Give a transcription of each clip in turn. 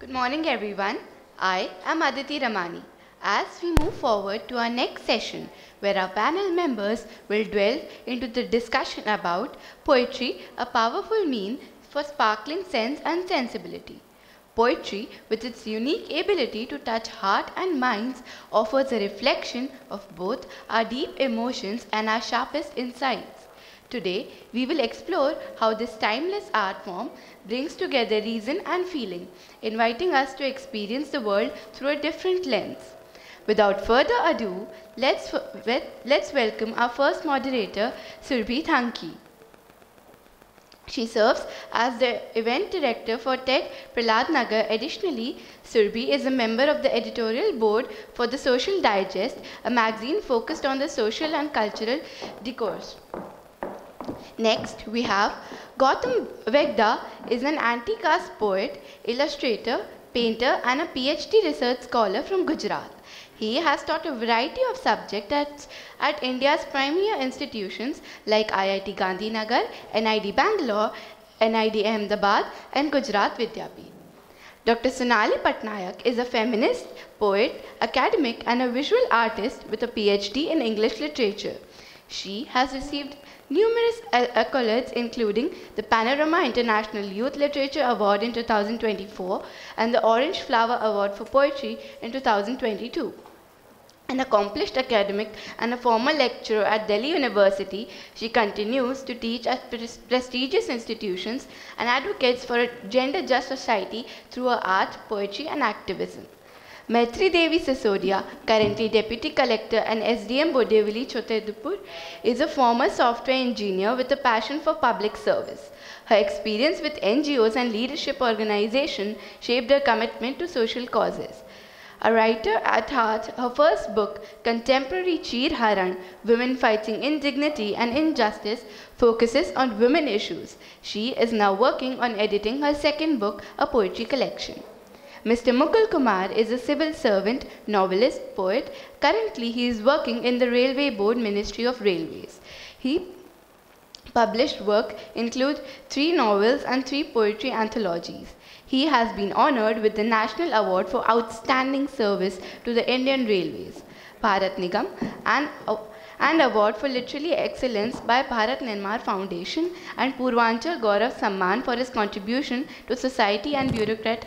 Good morning, everyone. I am Aditi Ramani. As we move forward to our next session, where our panel members will delve into the discussion about poetry, a powerful mean for sparkling sense and sensibility. Poetry, with its unique ability to touch heart and minds, offers a reflection of both our deep emotions and our sharpest insights. Today, we will explore how this timeless art form brings together reason and feeling, inviting us to experience the world through a different lens. Without further ado, let's, let's welcome our first moderator, Surbhi Thanki. She serves as the event director for TED Prahlad Nagar. Additionally, Surbhi is a member of the editorial board for the Social Digest, a magazine focused on the social and cultural discourse. Next, we have Gautam Vegda is an anti-caste poet, illustrator, painter and a PhD research scholar from Gujarat. He has taught a variety of subjects at, at India's premier institutions like IIT Gandhinagar, NID Bangalore, NID Ahmedabad and Gujarat Vidyapeeth. Dr. Sonali Pattnaik is a feminist, poet, academic and a visual artist with a PhD in English literature. She has received numerous accolades including the Panorama International Youth Literature Award in 2024 and the Orange Flower Award for Poetry in 2022. An accomplished academic and a former lecturer at Delhi University, she continues to teach at prestigious institutions and advocates for a gender-just society through her art, poetry and activism. Maitri Devi Sisodia, currently Deputy Collector and SDM Bodevili Chhota Udepur, is a former software engineer with a passion for public service. Her experience with NGOs and leadership organization shaped her commitment to social causes. A writer at heart, her first book, Contemporary Cheer Haran, Women Fighting Indignity and Injustice, focuses on women issues. She is now working on editing her second book, a poetry collection. Mr. Mukul Kumar is a civil servant, novelist, poet. Currently, he is working in the Railway Board Ministry of Railways. He published work include three novels and three poetry anthologies. He has been honored with the National Award for Outstanding Service to the Indian Railways, Bharat Nigam, and, and Award for Literary Excellence by Bharat Nirman Foundation and Purvanchal Gaurav Samman for his contribution to society and bureaucrat.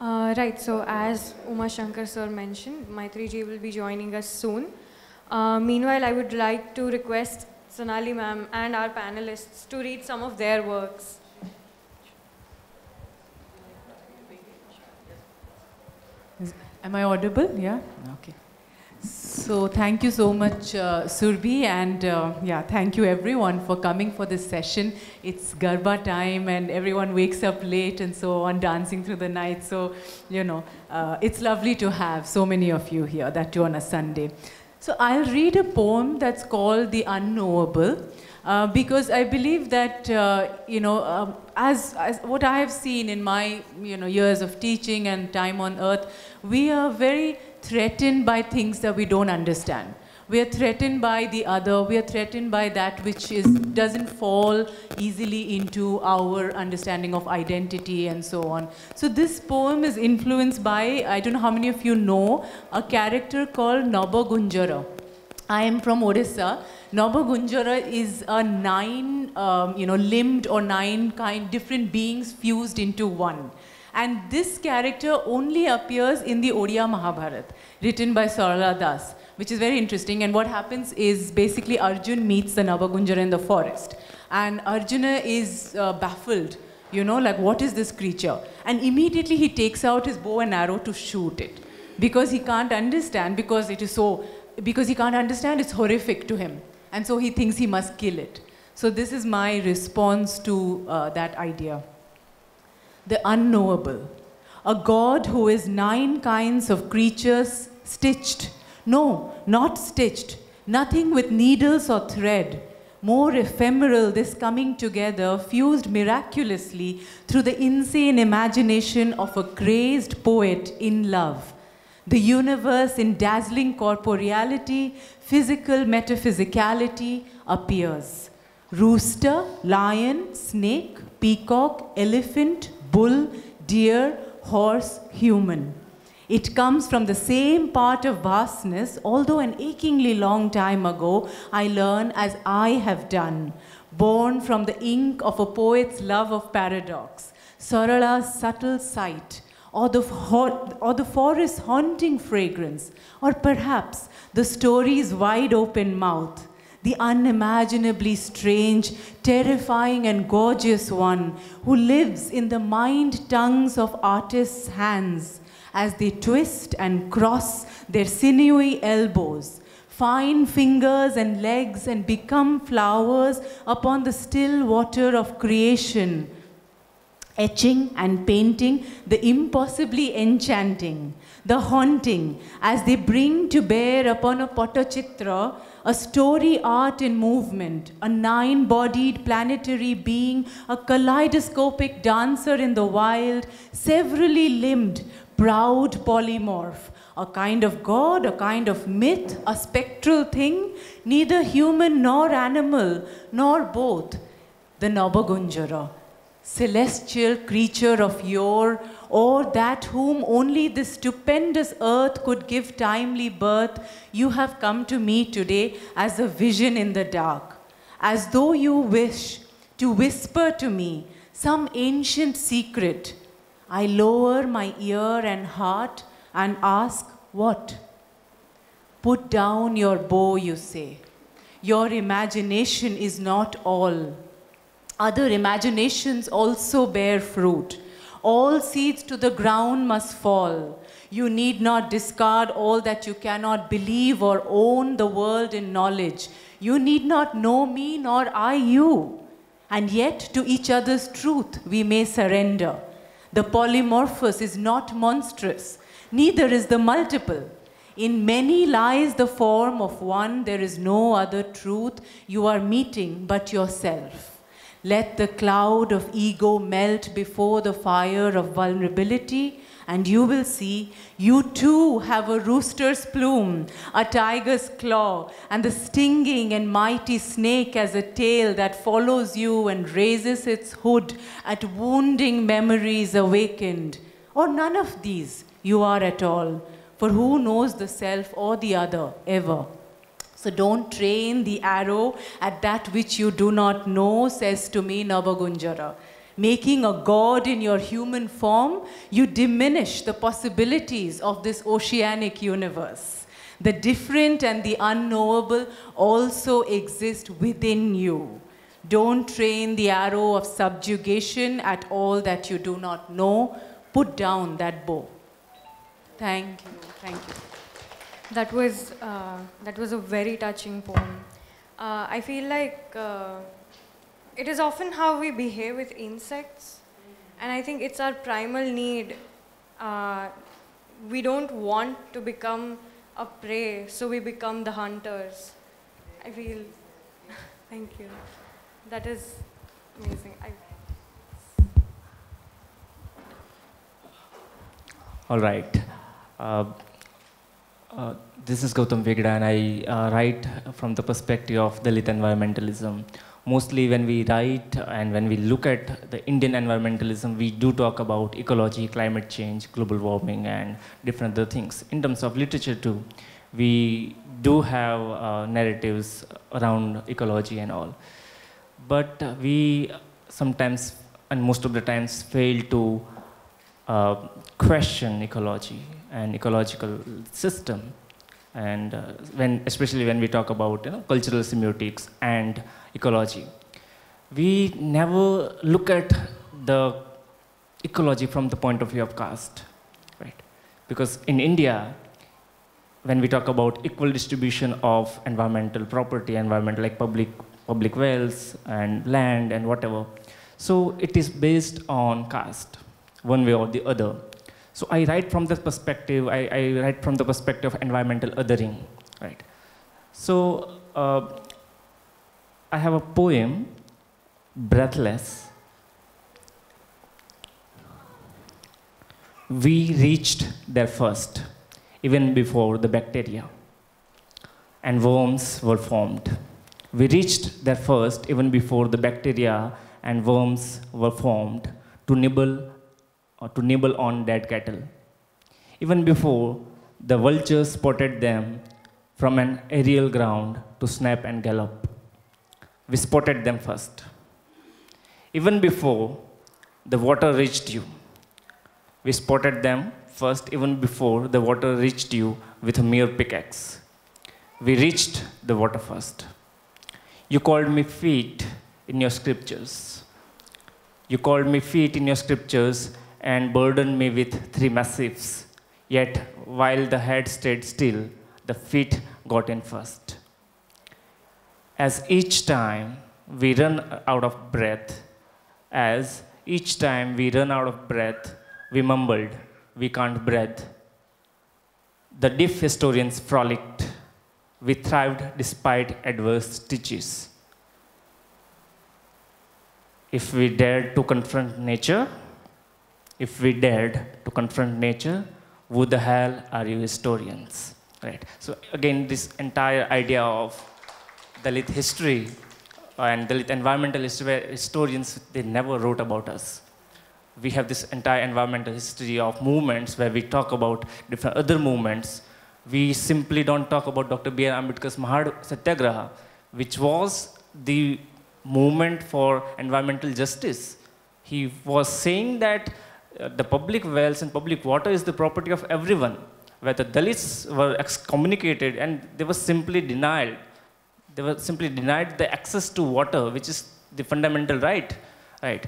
Uh, right, so as Uma Shankar sir mentioned, Maitri ji will be joining us soon. Uh, meanwhile, I would like to request Sonali ma'am and our panelists to read some of their works. Am I audible? Yeah? Okay. So thank you so much, uh, Surbhi, and uh, yeah, thank you everyone for coming for this session. It's Garba time, and everyone wakes up late and so on, dancing through the night. So, you know, uh, it's lovely to have so many of you here, that too on a Sunday. So I'll read a poem that's called The Unknowable. Uh, because I believe that, uh, you know, um, as, as what I have seen in my, you know, years of teaching and time on earth, we are very threatened by things that we don't understand. We are threatened by the other. We are threatened by that which is, doesn't fall easily into our understanding of identity and so on. So this poem is influenced by, I don't know how many of you know, a character called Naba Gunjara. I am from Odisha. Nabagunjara is a nine, um, you know, limbed or nine kind different beings fused into one. And this character only appears in the Odia Mahabharat, written by Sarala Das, which is very interesting. And what happens is basically Arjun meets the Nabagunjara in the forest. And Arjuna is uh, baffled, you know, like what is this creature? And immediately he takes out his bow and arrow to shoot it. Because he can't understand, because it is so, because he can't understand, it's horrific to him. And so he thinks he must kill it. So this is my response to uh, that idea the unknowable. A God who is nine kinds of creatures stitched. No, not stitched. Nothing with needles or thread. More ephemeral, this coming together, fused miraculously through the insane imagination of a crazed poet in love. the universe in dazzling corporeality, physical metaphysicality appears. Rooster, lion, snake, peacock, elephant, bull, deer, horse, human. It comes from the same part of vastness, although an achingly long time ago I learn as I have done, born from the ink of a poet's love of paradox, Sarala's subtle sight, or the, or the forest's haunting fragrance, or perhaps the story's wide open mouth, the unimaginably strange, terrifying, and gorgeous one who lives in the mind tongues of artists' hands as they twist and cross their sinewy elbows, fine fingers and legs, and become flowers upon the still water of creation, etching and painting the impossibly enchanting, the haunting, as they bring to bear upon a patachitra a story art in movement, a nine bodied planetary being, a kaleidoscopic dancer in the wild, severally limbed, proud polymorph, a kind of god, a kind of myth, a spectral thing, neither human nor animal, nor both, the Nabagunjara, celestial creature of yore, or that whom only this stupendous earth could give timely birth, you have come to me today as a vision in the dark, as though you wish to whisper to me some ancient secret I lower my ear and heart and ask, What? Put down your bow, you say. Your imagination is not all. Other imaginations also bear fruit. All seeds to the ground must fall. You need not discard all that you cannot believe or own the world in knowledge. You need not know me nor I you. And yet, to each other's truth, we may surrender. The polymorphous is not monstrous, neither is the multiple. In many lies the form of one, there is no other truth you are meeting but yourself. Let the cloud of ego melt before the fire of vulnerability and you will see you too have a rooster's plume, a tiger's claw, and the stinging and mighty snake as a tail that follows you and raises its hood at wounding memories awakened. Or none of these you are at all, for who knows the self or the other ever? So don't train the arrow at that which you do not know, says to me Nabagunjara making a God in your human form, you diminish the possibilities of this oceanic universe. The different and the unknowable also exist within you. Don't train the arrow of subjugation at all that you do not know. Put down that bow. Thank you. Thank you. That was, uh, that was a very touching poem. Uh, I feel like uh, it is often how we behave with insects, and I think it's our primal need. Uh, we don't want to become a prey, so we become the hunters. I feel, thank you. That is amazing. I, All right. Uh, this is Gautam Vegda, and I uh, write from the perspective of Dalit environmentalism mostly when we write and when we look at the Indian environmentalism, we do talk about ecology, climate change, global warming, and different other things. In terms of literature too, we do have uh, narratives around ecology and all. But we sometimes, and most of the times, fail to uh, question ecology and ecological system and uh, when especially when we talk about you know cultural semiotics and ecology. We never look at the ecology from the point of view of caste, right? Because in India, when we talk about equal distribution of environmental property, environment like public, public wells and land and whatever, so it is based on caste, one way or the other. So I write from the perspective, I, I write from the perspective of environmental othering, right? So uh, I have a poem, Breathless. We reached there first. even before the bacteria and worms were formed. We reached there first even before the bacteria and worms were formed to nibble or to nibble on dead cattle. Even before the vultures spotted them from an aerial ground to snap and gallop. We spotted them first. Even before the water reached you, we spotted them first, even before the water reached you with a mere pickaxe. We reached the water first. You called me feet in your scriptures. You called me feet in your scriptures and burdened me with three massives. Yet, while the head stayed still, the feet got in first. As each time we run out of breath, as each time we run out of breath, we mumbled, we can't breathe. The deaf historians frolicked. We thrived despite adverse stitches. If we dared to confront nature, if we dared to confront nature, who the hell are you historians? Right. So again, this entire idea of Dalit history and Dalit environmental historians, they never wrote about us. We have this entire environmental history of movements where we talk about different other movements. We simply don't talk about Dr. B.R. Ambedkar's Mahad Satyagraha, which was the movement for environmental justice. He was saying that the public wells and public water is the property of everyone, where the Dalits were excommunicated and they were simply denied. They were simply denied the access to water, which is the fundamental right, right?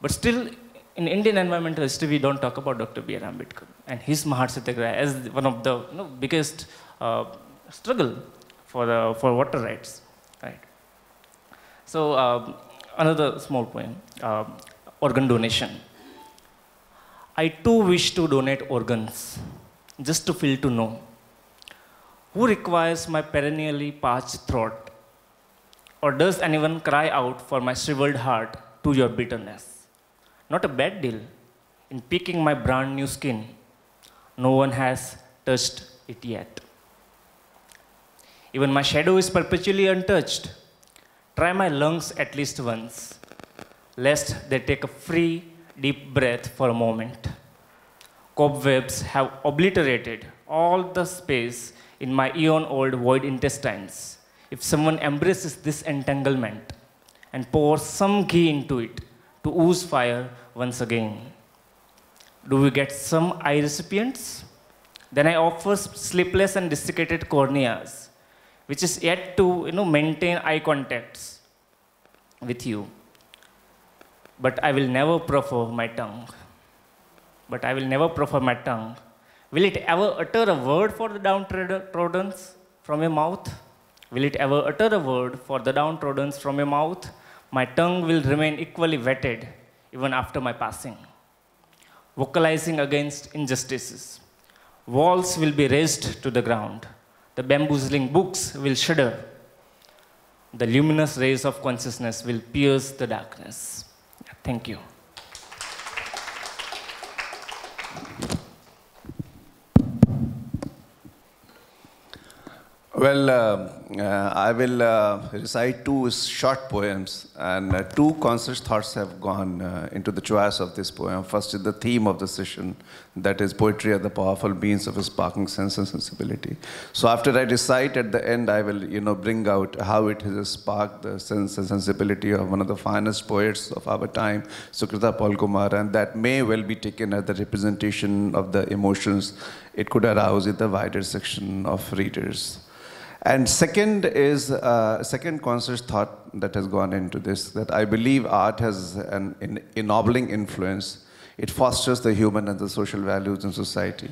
But still, in Indian environmental history, we don't talk about Dr. B.R. Ambedkar and his Mahad Satyagraha as one of the you know, biggest uh, struggle for, the, for water rights, right? So uh, another small point, uh, organ donation. I too wish to donate organs, just to feel to know. Who requires my perennially parched throat? Or does anyone cry out for my shriveled heart to your bitterness? Not a bad deal. In picking my brand new skin, no one has touched it yet. Even my shadow is perpetually untouched. Try my lungs at least once, lest they take a free, deep breath for a moment. Cobwebs have obliterated all the space in my eon old void intestines. If someone embraces this entanglement and pours some ghee into it to ooze fire once again, do we get some eye recipients? Then I offer sleepless and desiccated corneas, which is yet to you know, maintain eye contacts with you. But I will never proffer my tongue. But I will never proffer my tongue. Will it ever utter a word for the downtrodden from your mouth? Will it ever utter a word for the downtrodden from your mouth? My tongue will remain equally wetted even after my passing. Vocalizing against injustices. Walls will be razed to the ground. The bamboozling books will shudder. The luminous rays of consciousness will pierce the darkness. Thank you. Well, uh, uh, I will uh, recite two short poems, and uh, two conscious thoughts have gone uh, into the choice of this poem. First is the theme of the session, that is poetry as the powerful means of sparking sense and sensibility. So after I recite at the end, I will, you know, bring out how it has sparked the sense and sensibility of one of the finest poets of our time, Sukrita Paul Kumar, and that may well be taken as the representation of the emotions it could arouse in the wider section of readers. And second is, uh, second conscious thought that has gone into this, that I believe art has an ennobling influence. It fosters the human and the social values in society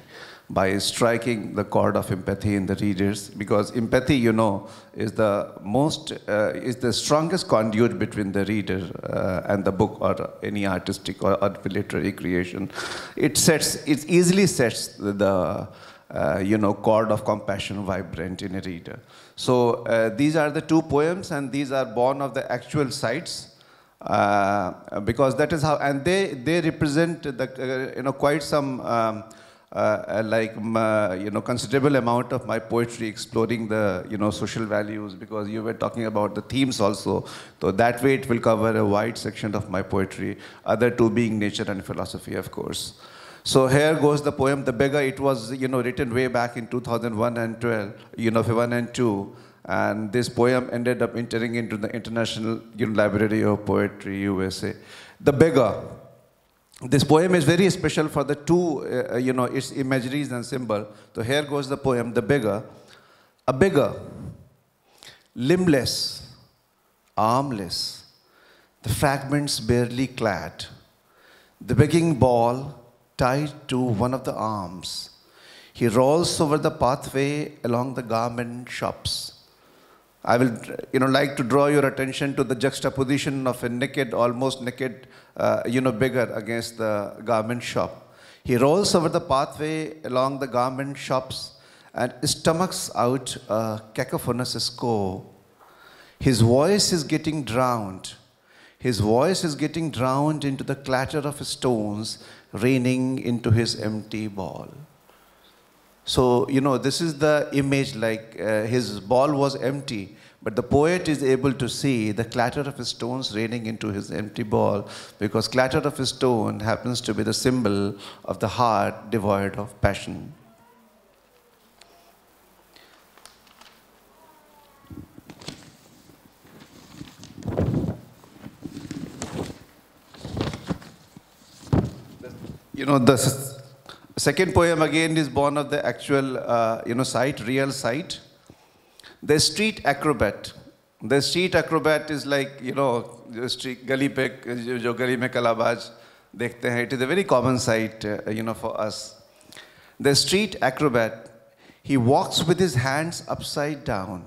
by striking the chord of empathy in the readers, because empathy, you know, is the most, uh, is the strongest conduit between the reader uh, and the book or any artistic or, or literary creation. It sets, it easily sets the, uh, you know, chord of compassion vibrant in a reader. So uh, these are the two poems, and these are born of the actual sites, uh, because that is how, and they they represent the uh, you know quite some. Um, uh, like you know considerable amount of my poetry exploring the you know social values because you were talking about the themes also so that way it will cover a wide section of my poetry other two being nature and philosophy of course so here goes the poem the beggar. It was you know written way back in 2001 and 12 you know 1 and 2 and this poem ended up entering into the international you know, library of poetry usa the beggar. This poem is very special for the two, uh, you know, its imageries and symbol. So here goes the poem, The Beggar. A beggar, limbless, armless, the fragments barely clad, the begging ball tied to one of the arms. He rolls over the pathway along the garment shops. I will, you know, like to draw your attention to the juxtaposition of a naked, almost naked uh, you know, beggar against the garment shop. He rolls over the pathway along the garment shops and stomachs out a cacophonous score. His voice is getting drowned. His voice is getting drowned into the clatter of stones raining into his empty ball. So, you know, this is the image like uh, his ball was empty, but the poet is able to see the clatter of his stones raining into his empty ball because clatter of a stone happens to be the symbol of the heart devoid of passion. You know, the second poem again is born of the actual, uh, you know, site, real site. The street acrobat. The street acrobat is like, you know, street, gali pe, jo kalabaj dekhte. It is a very common sight, uh, you know, for us. The street acrobat, he walks with his hands upside down.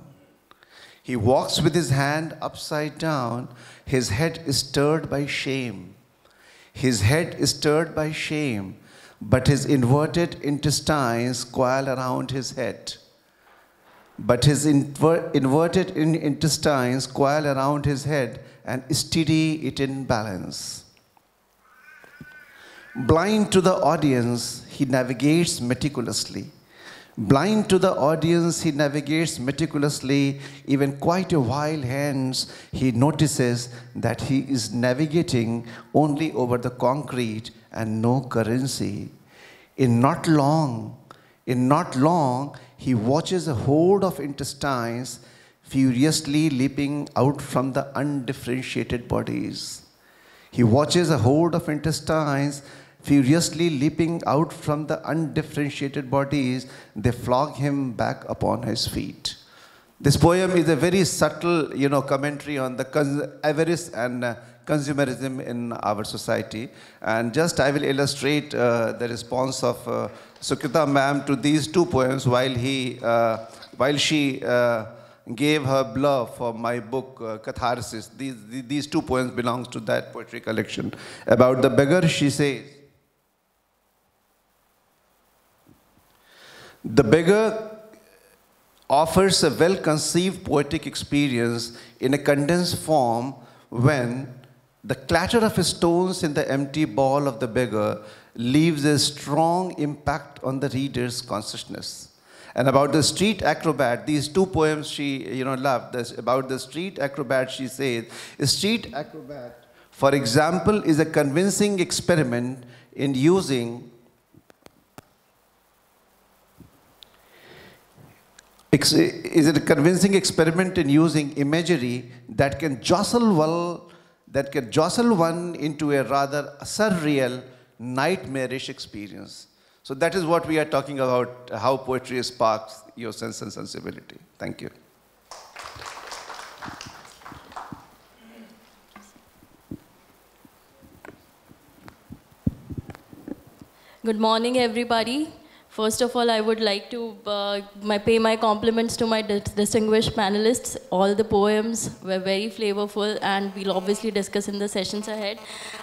He walks with his hand upside down. His head is stirred by shame. His head is stirred by shame, but his inverted intestines coil around his head but his inver inverted in intestines coil around his head and steady it in balance. Blind to the audience, he navigates meticulously. Blind to the audience, he navigates meticulously. Even quite a while hence, he notices that he is navigating only over the concrete and no currency. In not long, in not long, he watches a horde of intestines furiously leaping out from the undifferentiated bodies. He watches a horde of intestines furiously leaping out from the undifferentiated bodies. They flog him back upon his feet. This poem is a very subtle, you know, commentary on the avarice and uh, consumerism in our society. And just I will illustrate uh, the response of uh, Sukrita ma'am to these two poems while he, uh, while she uh, gave her blur for my book uh, Catharsis. These, these two poems belong to that poetry collection. About the beggar, she says, The beggar offers a well-conceived poetic experience in a condensed form when the clatter of stones in the empty ball of the beggar leaves a strong impact on the reader's consciousness. And about the street acrobat, these two poems she you know loved. This, about the street acrobat, she says, street acrobat, for example, is a convincing experiment in using is it a convincing experiment in using imagery that can jostle well, that can jostle one into a rather surreal nightmarish experience. So that is what we are talking about, how poetry sparks your sense and sensibility. Thank you. Good morning, everybody. First of all, I would like to uh, my, pay my compliments to my distinguished panelists. All the poems were very flavorful and we'll obviously discuss in the sessions ahead.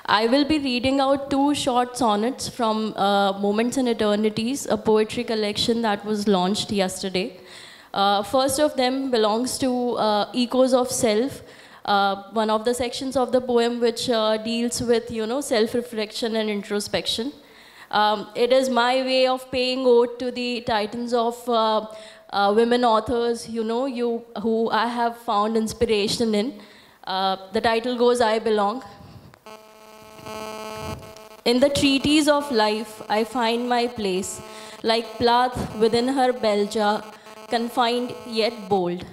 I will be reading out two short sonnets from uh, Moments and Eternities, a poetry collection that was launched yesterday. Uh, first of them belongs to uh, Echoes of Self, uh, one of the sections of the poem which uh, deals with, you know, self-reflection and introspection. Um, it is my way of paying ode to the titans of uh, uh, women authors, you know, you, who I have found inspiration in. Uh, the title goes, I Belong. In the treaties of life, I find my place, like Plath within her bell jar, confined yet bold,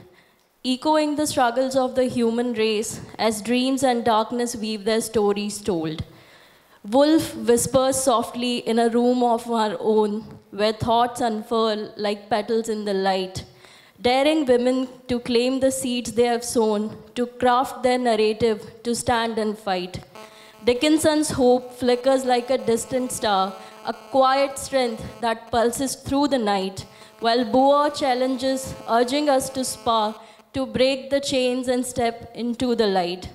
echoing the struggles of the human race as dreams and darkness weave their stories told. Woolf whispers softly in a room of our own, where thoughts unfurl like petals in the light, daring women to claim the seeds they have sown, to craft their narrative, to stand and fight. Dickinson's hope flickers like a distant star, a quiet strength that pulses through the night, while Beauvoir challenges, urging us to spar, to break the chains and step into the light.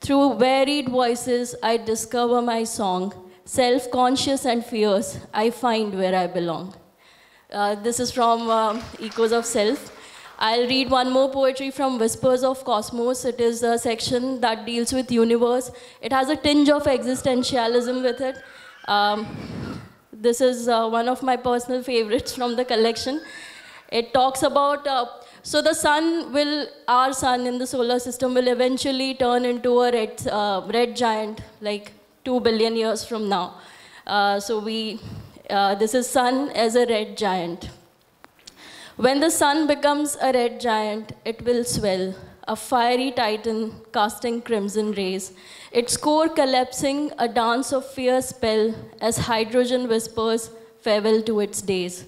Through varied voices, I discover my song. Self conscious and fierce, I find where I belong. Uh, this is from um, Echoes of Self. I'll read one more poetry from Whispers of Cosmos. It is a section that deals with universe. It has a tinge of existentialism with it. Um, this is uh, one of my personal favorites from the collection. It talks about, uh, so the sun will, our sun in the solar system will eventually turn into a red, uh, red giant, like two billion years from now. Uh, so we, uh, this is sun as a red giant. When the sun becomes a red giant, it will swell, a fiery titan casting crimson rays, its core collapsing a dance of fierce spell as hydrogen whispers farewell to its days.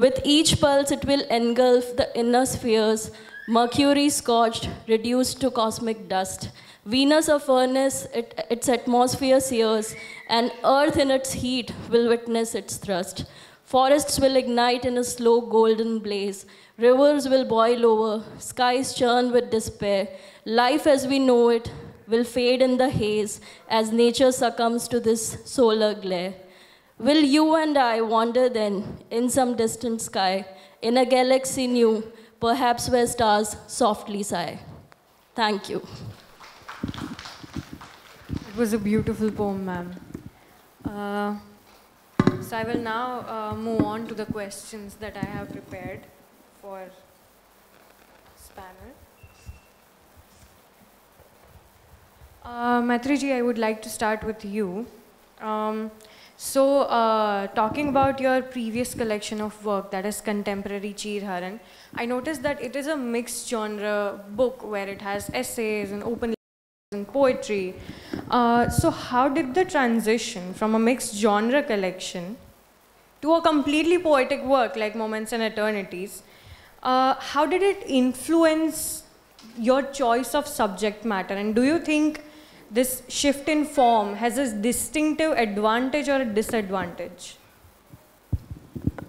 With each pulse, it will engulf the inner spheres, Mercury scorched, reduced to cosmic dust. Venus a furnace, it, its atmosphere sears, and Earth in its heat will witness its thrust. Forests will ignite in a slow golden blaze. Rivers will boil over. Skies churn with despair. Life as we know it will fade in the haze as nature succumbs to this solar glare. Will you and I wander then in some distant sky, in a galaxy new, perhaps where stars softly sigh? Thank you. It was a beautiful poem, ma'am. Uh, so I will now uh, move on to the questions that I have prepared for this panel. Uh, I would like to start with you. Um, so, uh, talking about your previous collection of work, that is Contemporary Cheer Haran, I noticed that it is a mixed genre book where it has essays and open and poetry. Uh, so how did the transition from a mixed genre collection to a completely poetic work like Moments and Eternities, uh, how did it influence your choice of subject matter? And do you think this shift in form has a distinctive advantage or a disadvantage?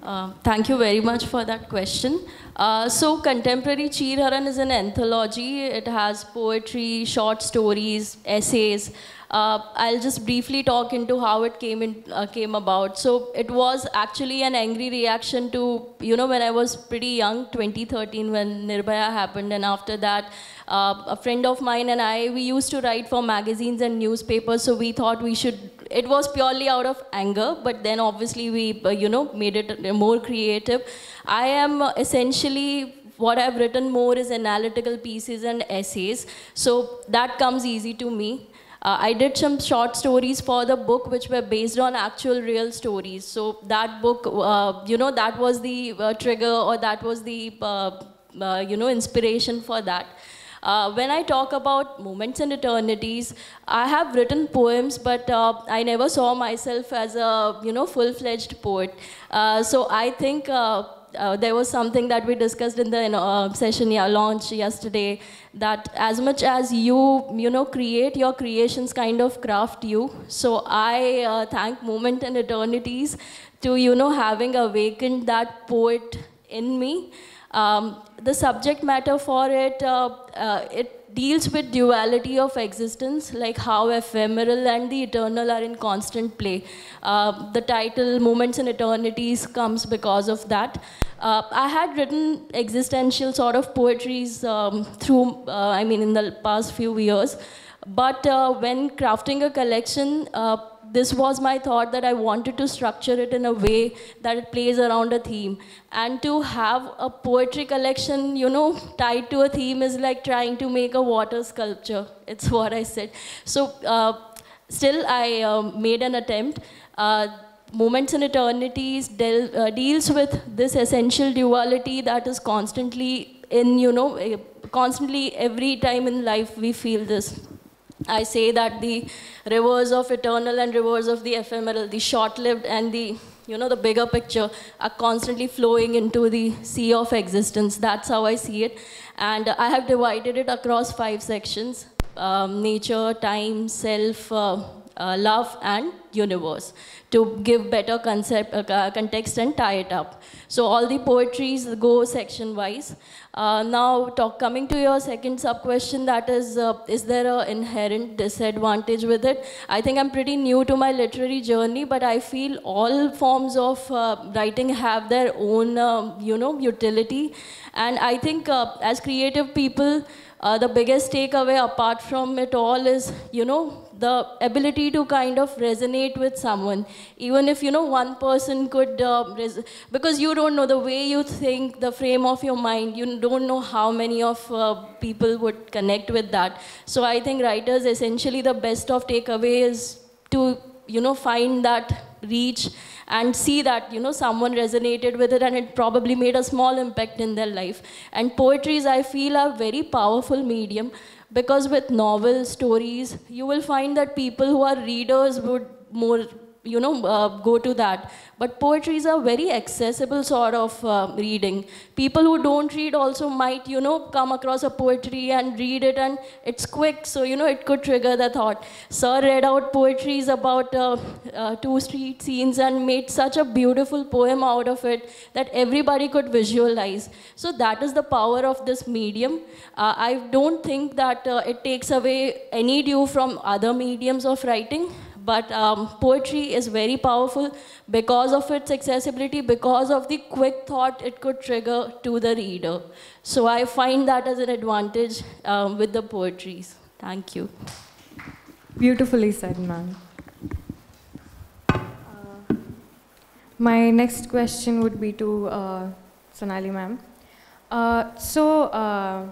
Uh, thank you very much for that question. Uh, so, Contemporary Cheer Haran is an anthology. It has poetry, short stories, essays. Uh, I'll just briefly talk into how it came in, uh, came about. So it was actually an angry reaction to, you know, when I was pretty young, 2013, when Nirbhaya happened, and after that, uh, a friend of mine and I, we used to write for magazines and newspapers, so we thought we should, it was purely out of anger, but then obviously we, uh, you know, made it more creative. I am essentially what I've written more is analytical pieces and essays. So that comes easy to me. Uh, I did some short stories for the book which were based on actual real stories. So that book, uh, you know, that was the uh, trigger or that was the, uh, uh, you know, inspiration for that. Uh, when I talk about moments and eternities, I have written poems, but I never saw myself as a, you know, full-fledged poet. so I think uh, there was something that we discussed in the uh, session yeah, launch yesterday that as much as you you know create your creations kind of craft you so i uh, thank moment and eternities to you know having awakened that poet in me um, the subject matter for it uh, uh, it deals with duality of existence, like how ephemeral and the eternal are in constant play. Uh, the title Moments and Eternities comes because of that. Uh, I had written existential sort of poetries um, through, uh, I mean, in the past few years. But uh, when crafting a collection, this was my thought that I wanted to structure it in a way that it plays around a theme. And to have a poetry collection, you know, tied to a theme is like trying to make a water sculpture. It's what I said. So uh, still, I um, made an attempt. Uh, Moments in Eternities del- uh, deals with this essential duality that is constantly in, you know, eh, constantly every time in life we feel this. I say that the rivers of eternal and rivers of the ephemeral, the short-lived and the you know the bigger picture are constantly flowing into the sea of existence. That's how I see it, and I have divided it across five sections: um, nature, time, self, uh, uh, love, and universe to give better concept, uh, context and tie it up. So all the poetries go section wise. Uh, now talk, coming to your second sub question, that is, uh, is there an inherent disadvantage with it? I think I'm pretty new to my literary journey, but I feel all forms of uh, writing have their own, uh, you know, utility. And I think as creative people, uh, the biggest takeaway apart from it all is, you know, the ability to kind of resonate with someone. Even if, you know, one person could, uh, because you don't know the way you think, the frame of your mind, you don't know how many of uh, people would connect with that. So I think writers, essentially the best of takeaway is to, you know, find that reach and see that you know someone resonated with it and it probably made a small impact in their life and poetries i feel are very powerful medium because with novel stories you will find that people who are readers would more you know, uh, go to that. But poetry is a very accessible sort of uh, reading. People who don't read also might, you know, come across a poetry and read it and it's quick, so, you know, it could trigger the thought. Sir read out poetries about uh, uh two street scenes and made such a beautiful poem out of it that everybody could visualize. So that is the power of this medium. Uh, I don't think that uh, it takes away any due from other mediums of writing. But um, poetry is very powerful because of its accessibility, because of the quick thought it could trigger to the reader. So I find that as an advantage um, with the poetries. Thank you. Beautifully said, ma'am. Uh, my next question would be to uh, Sonali ma'am. Uh, so, uh,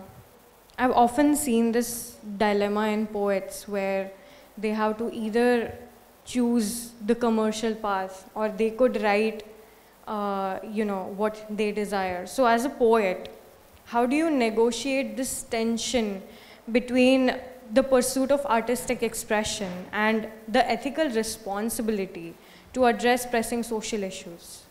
I've often seen this dilemma in poets where they have to either choose the commercial path or they could write uh, you know what they desire so as a poet how do you negotiate this tension between the pursuit of artistic expression and the ethical responsibility to address pressing social issues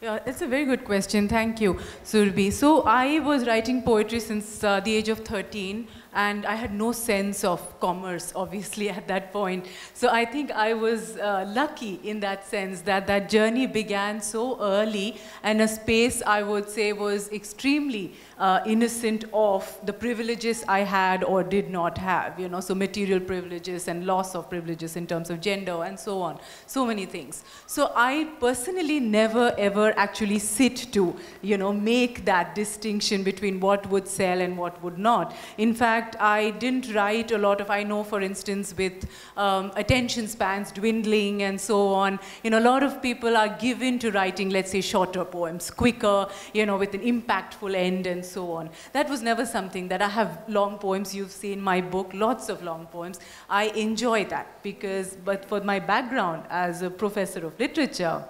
yeah, it's a very good question. Thank you, Surbhi. So I was writing poetry since uh, the age of 13 and I had no sense of commerce, obviously, at that point. So I think I was uh, lucky in that sense that that journey began so early and a space I would say was extremely uh, innocent of the privileges I had or did not have, you know, so material privileges and loss of privileges in terms of gender and so on, so many things. So I personally never ever actually sit to, you know, make that distinction between what would sell and what would not. In fact, I didn't write a lot of, I know for instance with um, attention spans dwindling and so on, you know, a lot of people are given to writing, let's say, shorter poems, quicker, you know, with an impactful end and so on. That was never something that I have long poems, you've seen my book, lots of long poems. I enjoy that because, but for my background as a professor of literature,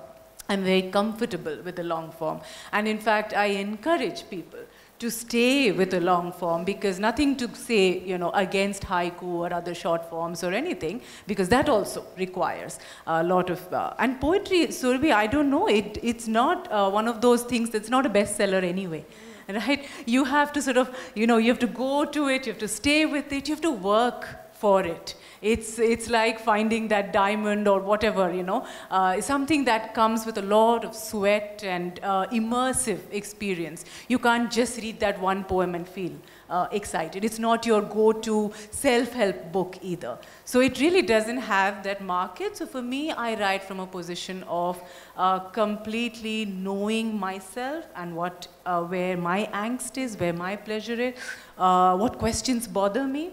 I'm very comfortable with the long form. And in fact, I encourage people to stay with a long form because nothing to say, you know, against haiku or other short forms or anything because that also requires a lot of, uh, and poetry, Surbhi, I don't know, it, it's not uh, one of those things that's not a bestseller anyway right? You have to sort of, you know, you have to go to it, you have to stay with it, you have to work for it. It's, it's like finding that diamond or whatever, you know. Uh, something that comes with a lot of sweat and uh, immersive experience. You can't just read that one poem and feel uh, excited. It's not your go-to self-help book either. So it really doesn't have that market. So for me, I write from a position of uh, completely knowing myself and what, uh, where my angst is, where my pleasure is, uh, what questions bother me,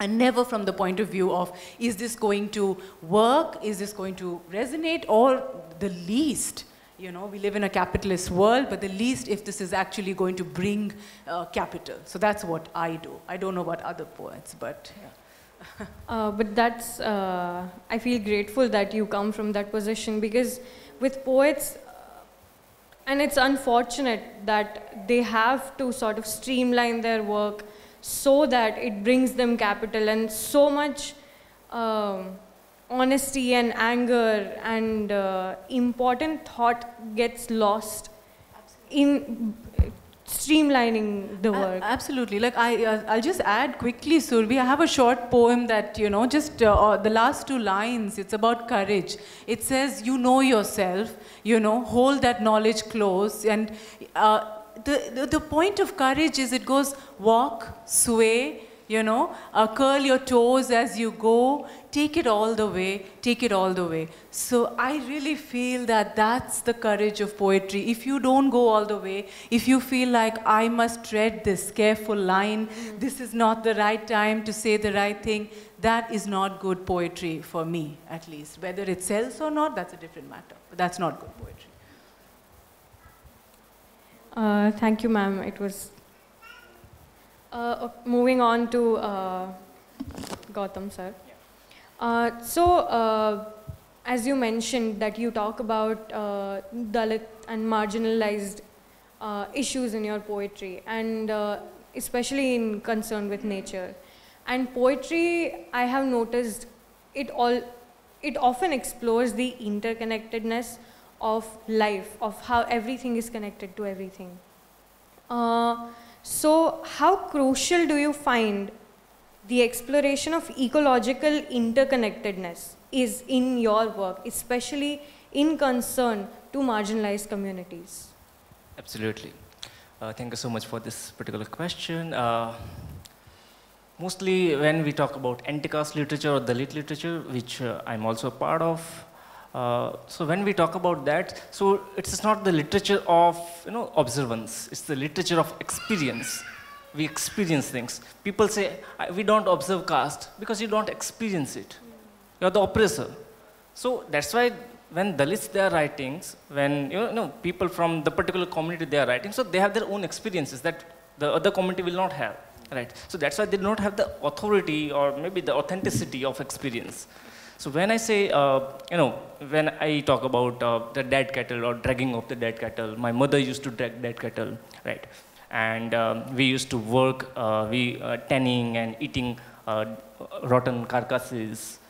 and never from the point of view of is this going to work, is this going to resonate, or the least. You know, we live in a capitalist world, but the least if this is actually going to bring uh, capital. So that's what I do. I don't know about other poets, but yeah. Uh, but that's, uh, I feel grateful that you come from that position because with poets, uh, and it's unfortunate that they have to sort of streamline their work so that it brings them capital and so much um, honesty and anger and uh, important thought gets lost in streamlining the work. absolutely. Like I, uh, I'll just add quickly, Surbhi. I have a short poem that you know, just uh, uh, the last two lines. It's about courage. It says, "You know yourself. You know, hold that knowledge close." And uh, the, the the point of courage is it goes walk, sway. You know, uh, curl your toes as you go. Take it all the way. Take it all the way. So I really feel that that's the courage of poetry. If you don't go all the way, if you feel like I must tread this careful line, this is not the right time to say the right thing, that is not good poetry for me, at least. Whether it sells or not, that's a different matter. But that's not good poetry. Uh, thank you, ma'am. It was. Uh, moving on to uh, Gautam, sir. Uh, so, uh, as you mentioned, that you talk about uh, Dalit and marginalized uh, issues in your poetry, and uh, especially in concern with nature. And poetry, I have noticed, it all, it often explores the interconnectedness of life, of how everything is connected to everything. So, how crucial do you find the exploration of ecological interconnectedness is in your work, especially in concern to marginalized communities? Absolutely. Uh, thank you so much for this particular question. Uh, mostly when we talk about anti-caste literature or Dalit literature, which uh, I'm also a part of, uh, so when we talk about that, so it's not the literature of you know observance. It's the literature of experience. We experience things. People say "I- we don't observe caste because you don't experience it. You're the oppressor. So that's why when Dalits they are writings, when you know people from the particular community they are writing, so they have their own experiences that the other community will not have, right? So that's why they do not have the authority or maybe the authenticity of experience. So when I say, uh, you know, when I talk about uh, the dead cattle or dragging of the dead cattle, my mother used to drag dead cattle, right? And um, we used to work, uh, we uh, tanning and eating uh, rotten carcasses,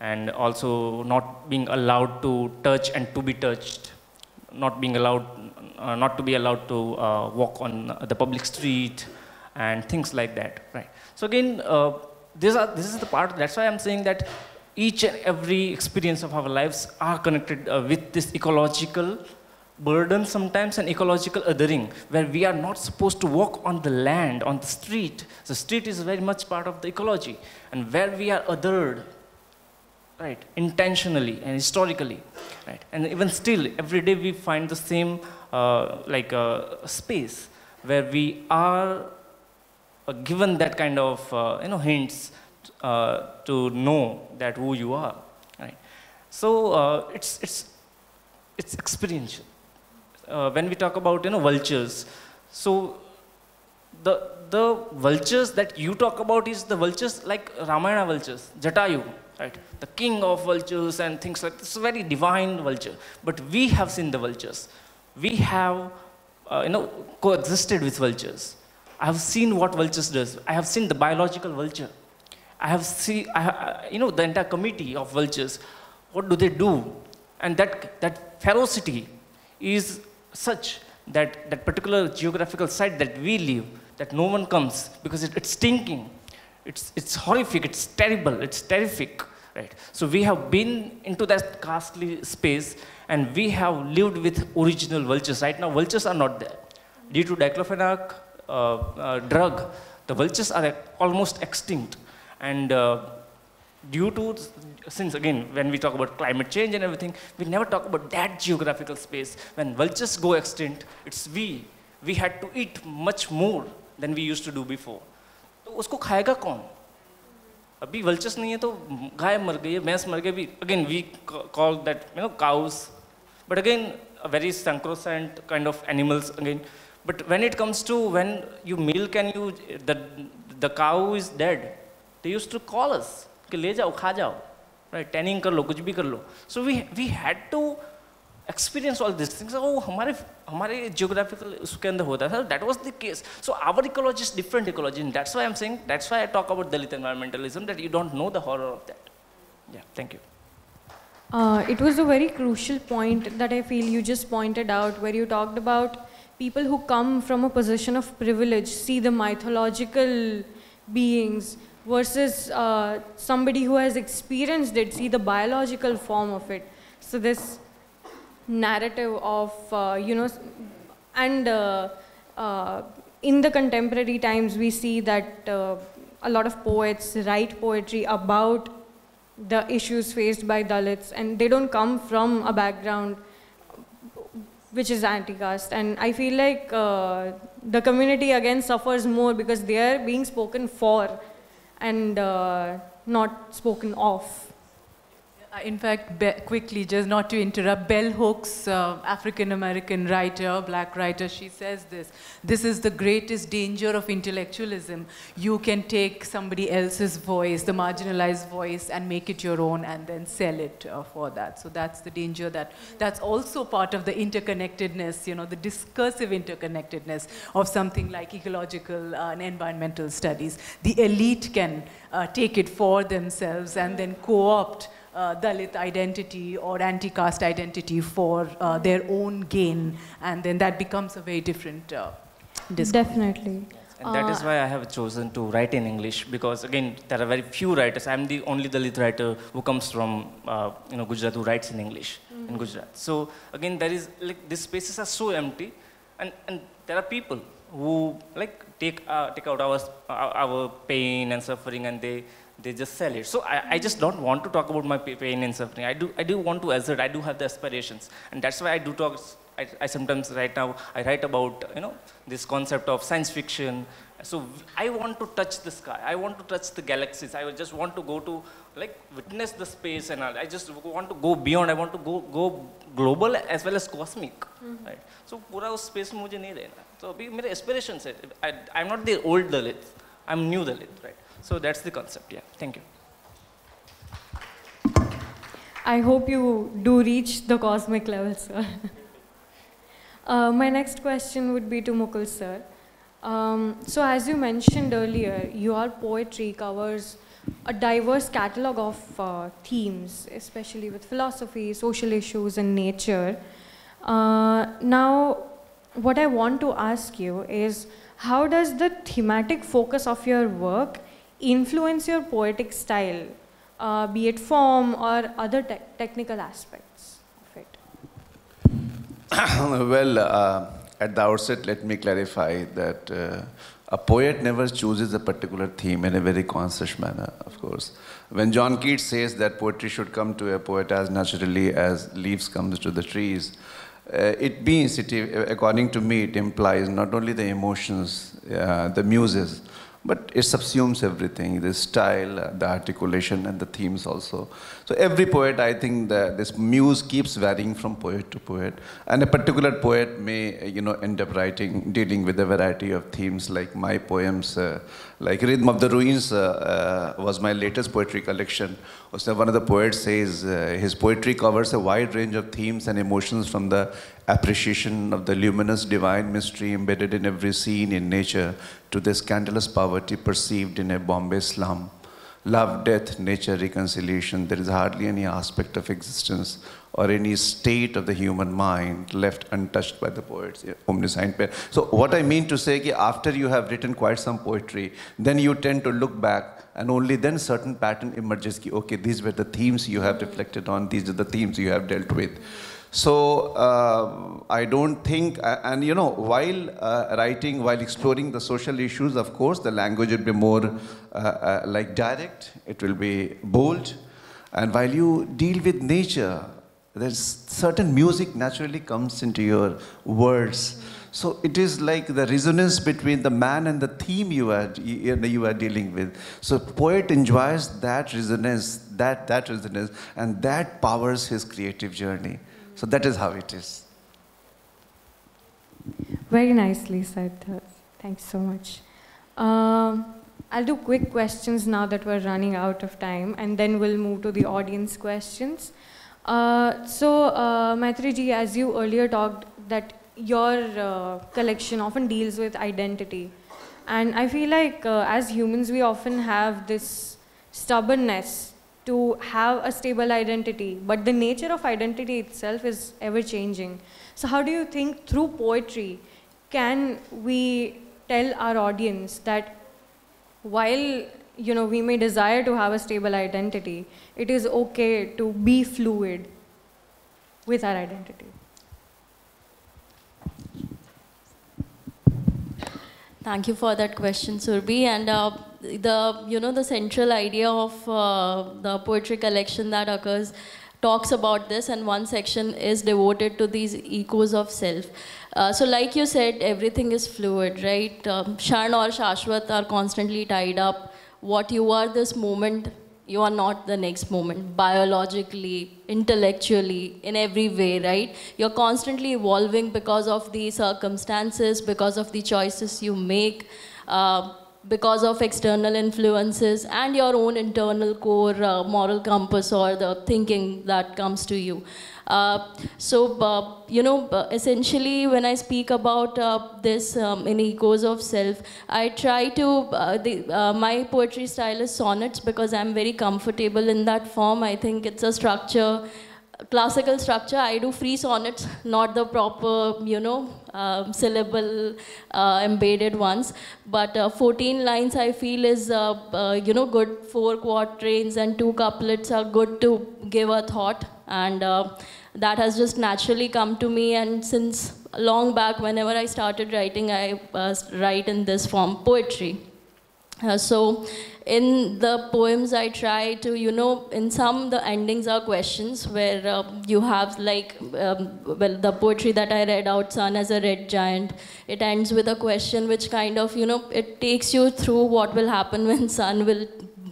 and also not being allowed to touch and to be touched, not being allowed, not to be allowed to walk on the public street, and things like that, right? So again, these are, this is the part. That's why I'm saying that each and every experience of our lives are connected uh, with this ecological burden sometimes and ecological othering where we are not supposed to walk on the land on the street. The street is very much part of the ecology and where we are othered right intentionally and historically right. And even still every day we find the same uh, like uh, space where we are uh, given that kind of uh, you know hints uh, to know that who you are right? So uh, it's it's it's experiential. Uh, when we talk about you know vultures so the the vultures that you talk about is the vultures like ramayana vultures jatayu right? The king of vultures and things like this very divine vulture. But we have seen the vultures. We have uh, you know coexisted with vultures. I have seen what vultures does. I have seen the biological vulture i have seen you know the entire committee of vultures what do they do? And that that ferocity is such that that particular geographical site that we live that no one comes because it, it's stinking. It's it's horrific. It's terrible. It's terrific right? So we have been into that ghastly space and we have lived with original vultures. Right now vultures are not there. Due to diclofenac uh, uh, drug the vultures are almost extinct and uh, due to since again when we talk about climate change and everything we never talk about that geographical space when vultures go extinct it's we we had to eat much more than we used to do before तो उसको खाएगा कौन अभी vultures नहीं है तो गाय मर गई है भैंस मर गई अभी again we call that you know cows but again very sacrosanct kind of animals again but when it comes to when you milk and you the the cow is dead they used to call us कि ले जाओ खा जाओ right tanning कर लो कुछ भी कर लो so we we had to experience all this things वो हमारे हमारे जियोग्राफिकल उसके अंदर होता था that was the case so our ecology is different ecology and that's why I am saying that's why I talk about Dalit environmentalism that you don't know the horror of that या thank you Uh, it was a very crucial point that I feel you just pointed out, where you talked about people who come from a position of privilege, see the mythological beings, versus uh, somebody who has experienced it, see the biological form of it. So, this narrative of, uh, you know, and uh, uh, in the contemporary times, we see that uh, a lot of poets write poetry about the issues faced by Dalits, and they don't come from a background which is anti-caste. And I feel like uh, the community again suffers more because they are being spoken for and uh, not spoken of. Uh, In fact, Be- quickly, just not to interrupt, Bell Hooks, uh, African American writer, black writer, she says this. This is the greatest danger of intellectualism. You can take somebody else's voice, the marginalized voice, and make it your own and then sell it uh, for that. So that's the danger that, that's also part of the interconnectedness, you know, the discursive interconnectedness of something like ecological uh, and environmental studies. The elite can uh, take it for themselves and then co-opt uh, Dalit identity or anti-caste identity for uh, their own gain, and then that becomes a very different uh, discourse. Definitely. And that is Uh, why I have chosen to write in English because again there are very few writers. I'm the only Dalit writer who comes from uh, you know Gujarat who writes in English in Gujarat. So again there is like these spaces are so empty, and, and there are people who like take uh, take out our our our pain and suffering and they they just sell it. So I, I just don't want to talk about my pa- pain and suffering. I do I do want to assert. I do have the aspirations, and that's why I do talk. I, I sometimes right now I write about you know this concept of science fiction. So I want to touch the sky. I want to touch the galaxies. I would just want to go to like witness the space and all. I just want to go beyond. I want to go go global as well as cosmic. Right. So पूरा उस space में मुझे नहीं रहना. तो अभी मेरे aspirations है. I I'm not the old Dalit. I'm new Dalit. Right. So that's the concept. Yeah. Thank you. I hope you do reach the cosmic level, sir. uh, my next question would be to Mukul, sir. Um, so, as you mentioned earlier, your poetry covers a diverse catalog of uh, themes, especially with philosophy, social issues, and nature. Uh, now, what I want to ask you is how does the thematic focus of your work influence your poetic style, uh, be it form or other te- technical aspects of it? well, uh, at the outset, let me clarify that uh, a poet never chooses a particular theme in a very conscious manner, of course. When John Keats says that poetry should come to a poet as naturally as leaves comes to the trees, uh, it means, it, according to me, it implies not only the emotions, uh, the muses, but it subsumes everything the style, the articulation, and the themes also. So, every poet, I think, that this muse keeps varying from poet to poet. And a particular poet may, you know, end up writing, dealing with a variety of themes, like my poems, uh, like Rhythm of the Ruins uh, uh, was my latest poetry collection. Also, one of the poets says uh, his poetry covers a wide range of themes and emotions from the appreciation of the luminous divine mystery embedded in every scene in nature to the scandalous poverty perceived in a Bombay slum. Love, death, nature, reconciliation, there is hardly any aspect of existence or any state of the human mind left untouched by the poet's omniscient pen. So, what I mean to say is after you have written quite some poetry, then you tend to look back and only then certain pattern emerges. Ki, okay, these were the themes you have reflected on, these are the themes you have dealt with. So uh, I don't think, and you know, while uh, writing, while exploring the social issues, of course, the language will be more uh, uh, like direct. It will be bold, and while you deal with nature, there's certain music naturally comes into your words. So it is like the resonance between the man and the theme you are, you are dealing with. So poet enjoys that resonance, that, that resonance, and that powers his creative journey. So that is how it is. Very nicely said. Uh, Thanks so much. Um, I'll do quick questions now that we're running out of time, and then we'll move to the audience questions. Uh, so, uh, Maitri ji, as you earlier talked, that your uh, collection often deals with identity. And I feel like uh, as humans, we often have this stubbornness to have a stable identity, but the nature of identity itself is ever changing. So, how do you think through poetry can we tell our audience that while you know we may desire to have a stable identity, it is okay to be fluid with our identity? Thank you for that question, Surbhi. And uh, the you know the central idea of uh, the poetry collection that occurs talks about this, and one section is devoted to these echoes of self. Uh, so, like you said, everything is fluid, right? Um, Shan or Shashwat are constantly tied up. What you are this moment you are not the next moment biologically intellectually in every way right? You're constantly evolving because of the circumstances because of the choices you make. Uh, because of external influences and your own internal core uh, moral compass or the thinking that comes to you uh, so, uh, you know, uh, essentially when I speak about uh, this um, in Echoes of Self, I try to, uh, the, my poetry style is sonnets because I'm very comfortable in that form. I think it's a structure, classical structure. I do free sonnets, not the proper, you know, um, syllable embedded ones. But 14 lines I feel is, you know, good. Four quatrains and two couplets are good to give a thought and uh, that has just naturally come to me and since long back whenever i started writing i uh, write in this form poetry uh, so in the poems i try to you know in some the endings are questions where uh, you have like um, well the poetry that i read out sun as a red giant it ends with a question which kind of you know it takes you through what will happen when sun will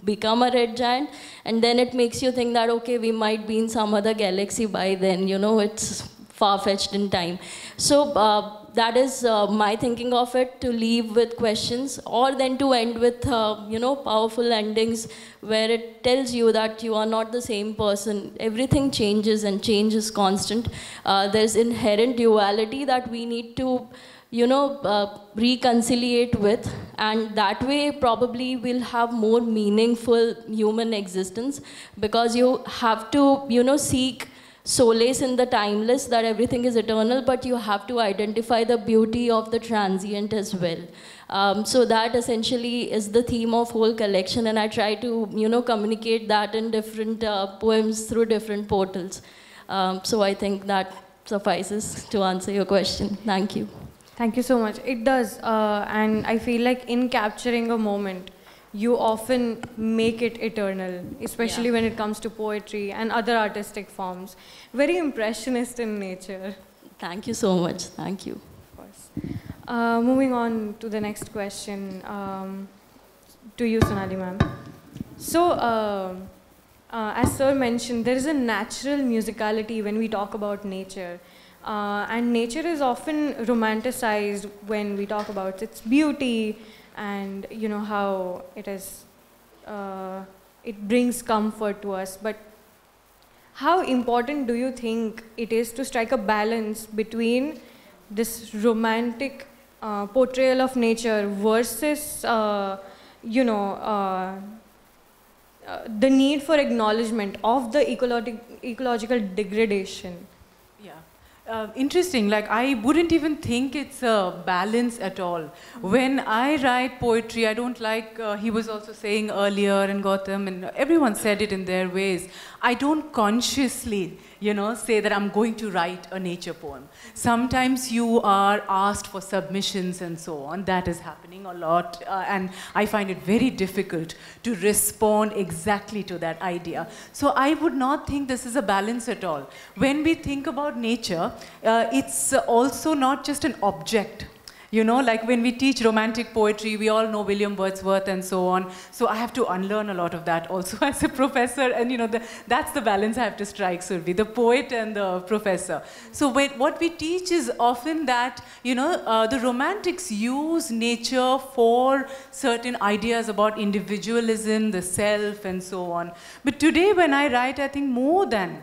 become a red giant and then it makes you think that okay we might be in some other galaxy by then you know it's far-fetched in time. So uh, that is uh, my thinking of it to leave with questions or then to end with uh, you know powerful endings where it tells you that you are not the same person. Everything changes and change is constant. Uh, there's inherent duality that we need to you know, uh, reconciliate with, and that way probably we'll have more meaningful human existence because you have to, you know, seek solace in the timeless that everything is eternal, but you have to identify the beauty of the transient as well. Um, so that essentially is the theme of whole collection, and I try to, you know, communicate that in different uh, poems through different portals. Um, so I think that suffices to answer your question. Thank you. Thank you so much. It does. Uh, and I feel like in capturing a moment, you often make it eternal, especially yeah. when it comes to poetry and other artistic forms. Very impressionist in nature. Thank you so much. Thank you. Of course. Uh, moving on to the next question um, to you, Sonali ma'am. So, uh, uh, as sir mentioned, there is a natural musicality when we talk about nature. Uh, and nature is often romanticized when we talk about its beauty and you know how it is uh, it brings comfort to us. But how important do you think it is to strike a balance between this romantic uh, portrayal of nature versus uh, you know uh, uh, the need for acknowledgement of the ecologic ecological degradation uh, interesting. Like, I wouldn't even think it's a balance at all. When I write poetry, I don't like, uh, he was also saying earlier, and Gautam, and everyone said it in their ways. I don't consciously you know, say that I'm going to write a nature poem. Sometimes you are asked for submissions and so on. That is happening a lot. Uh, and I find it very difficult to respond exactly to that idea. So I would not think this is a balance at all. When we think about nature, uh, it's also not just an object you know, like when we teach romantic poetry, we all know William Wordsworth and so on. So I have to unlearn a lot of that also as a professor. And, you know, the, that's the balance I have to strike, Surbhi, the poet and the professor. So what we teach is often that, you know, uh, the romantics use nature for certain ideas about individualism, the self, and so on. But today when I write, I think more than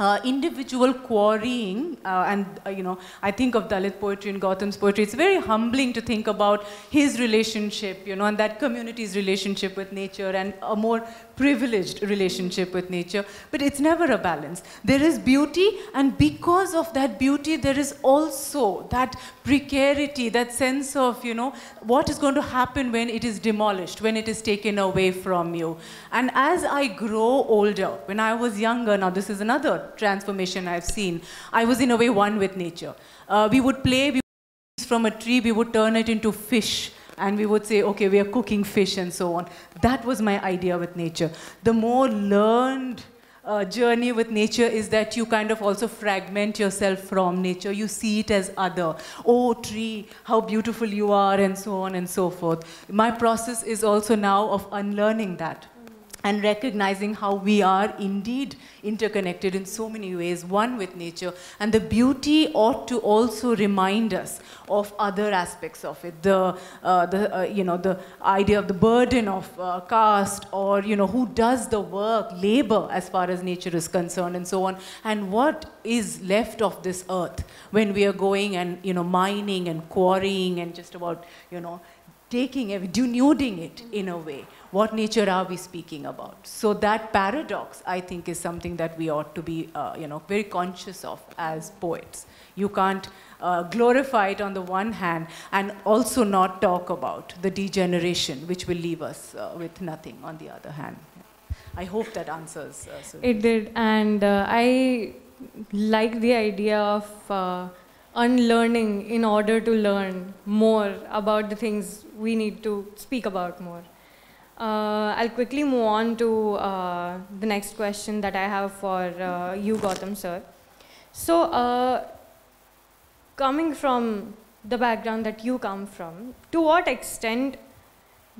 uh, individual quarrying, uh, and uh, you know, I think of Dalit poetry and Gautam's poetry. It's very humbling to think about his relationship, you know, and that community's relationship with nature, and a more privileged relationship with nature. But it's never a balance. There is beauty, and because of that beauty, there is also that precarity, that sense of, you know, what is going to happen when it is demolished, when it is taken away from you. And as I grow older, when I was younger, now this is another transformation I've seen. I was in a way one with nature. Uh, we would play we from a tree, we would turn it into fish. And we would say, okay, we are cooking fish and so on. That was my idea with nature. The more learned uh, journey with nature is that you kind of also fragment yourself from nature. You see it as other. Oh, tree, how beautiful you are, and so on and so forth. My process is also now of unlearning that and recognizing how we are indeed interconnected in so many ways, one with nature. And the beauty ought to also remind us of other aspects of it. The, uh, the uh, you know, the idea of the burden of uh, caste or, you know, who does the work, labor as far as nature is concerned and so on. And what is left of this earth when we are going and, you know, mining and quarrying and just about, you know, taking, denuding it in a way what nature are we speaking about? So that paradox, I think, is something that we ought to be, uh, you know, very conscious of as poets. You can't uh, glorify it on the one hand and also not talk about the degeneration, which will leave us uh, with nothing on the other hand. I hope that answers. Uh, it did, and uh, I like the idea of uh, unlearning in order to learn more about the things we need to speak about more. Uh, I'll quickly move on to uh, the next question that I have for uh, you, Gautam sir. So, uh, coming from the background that you come from, to what extent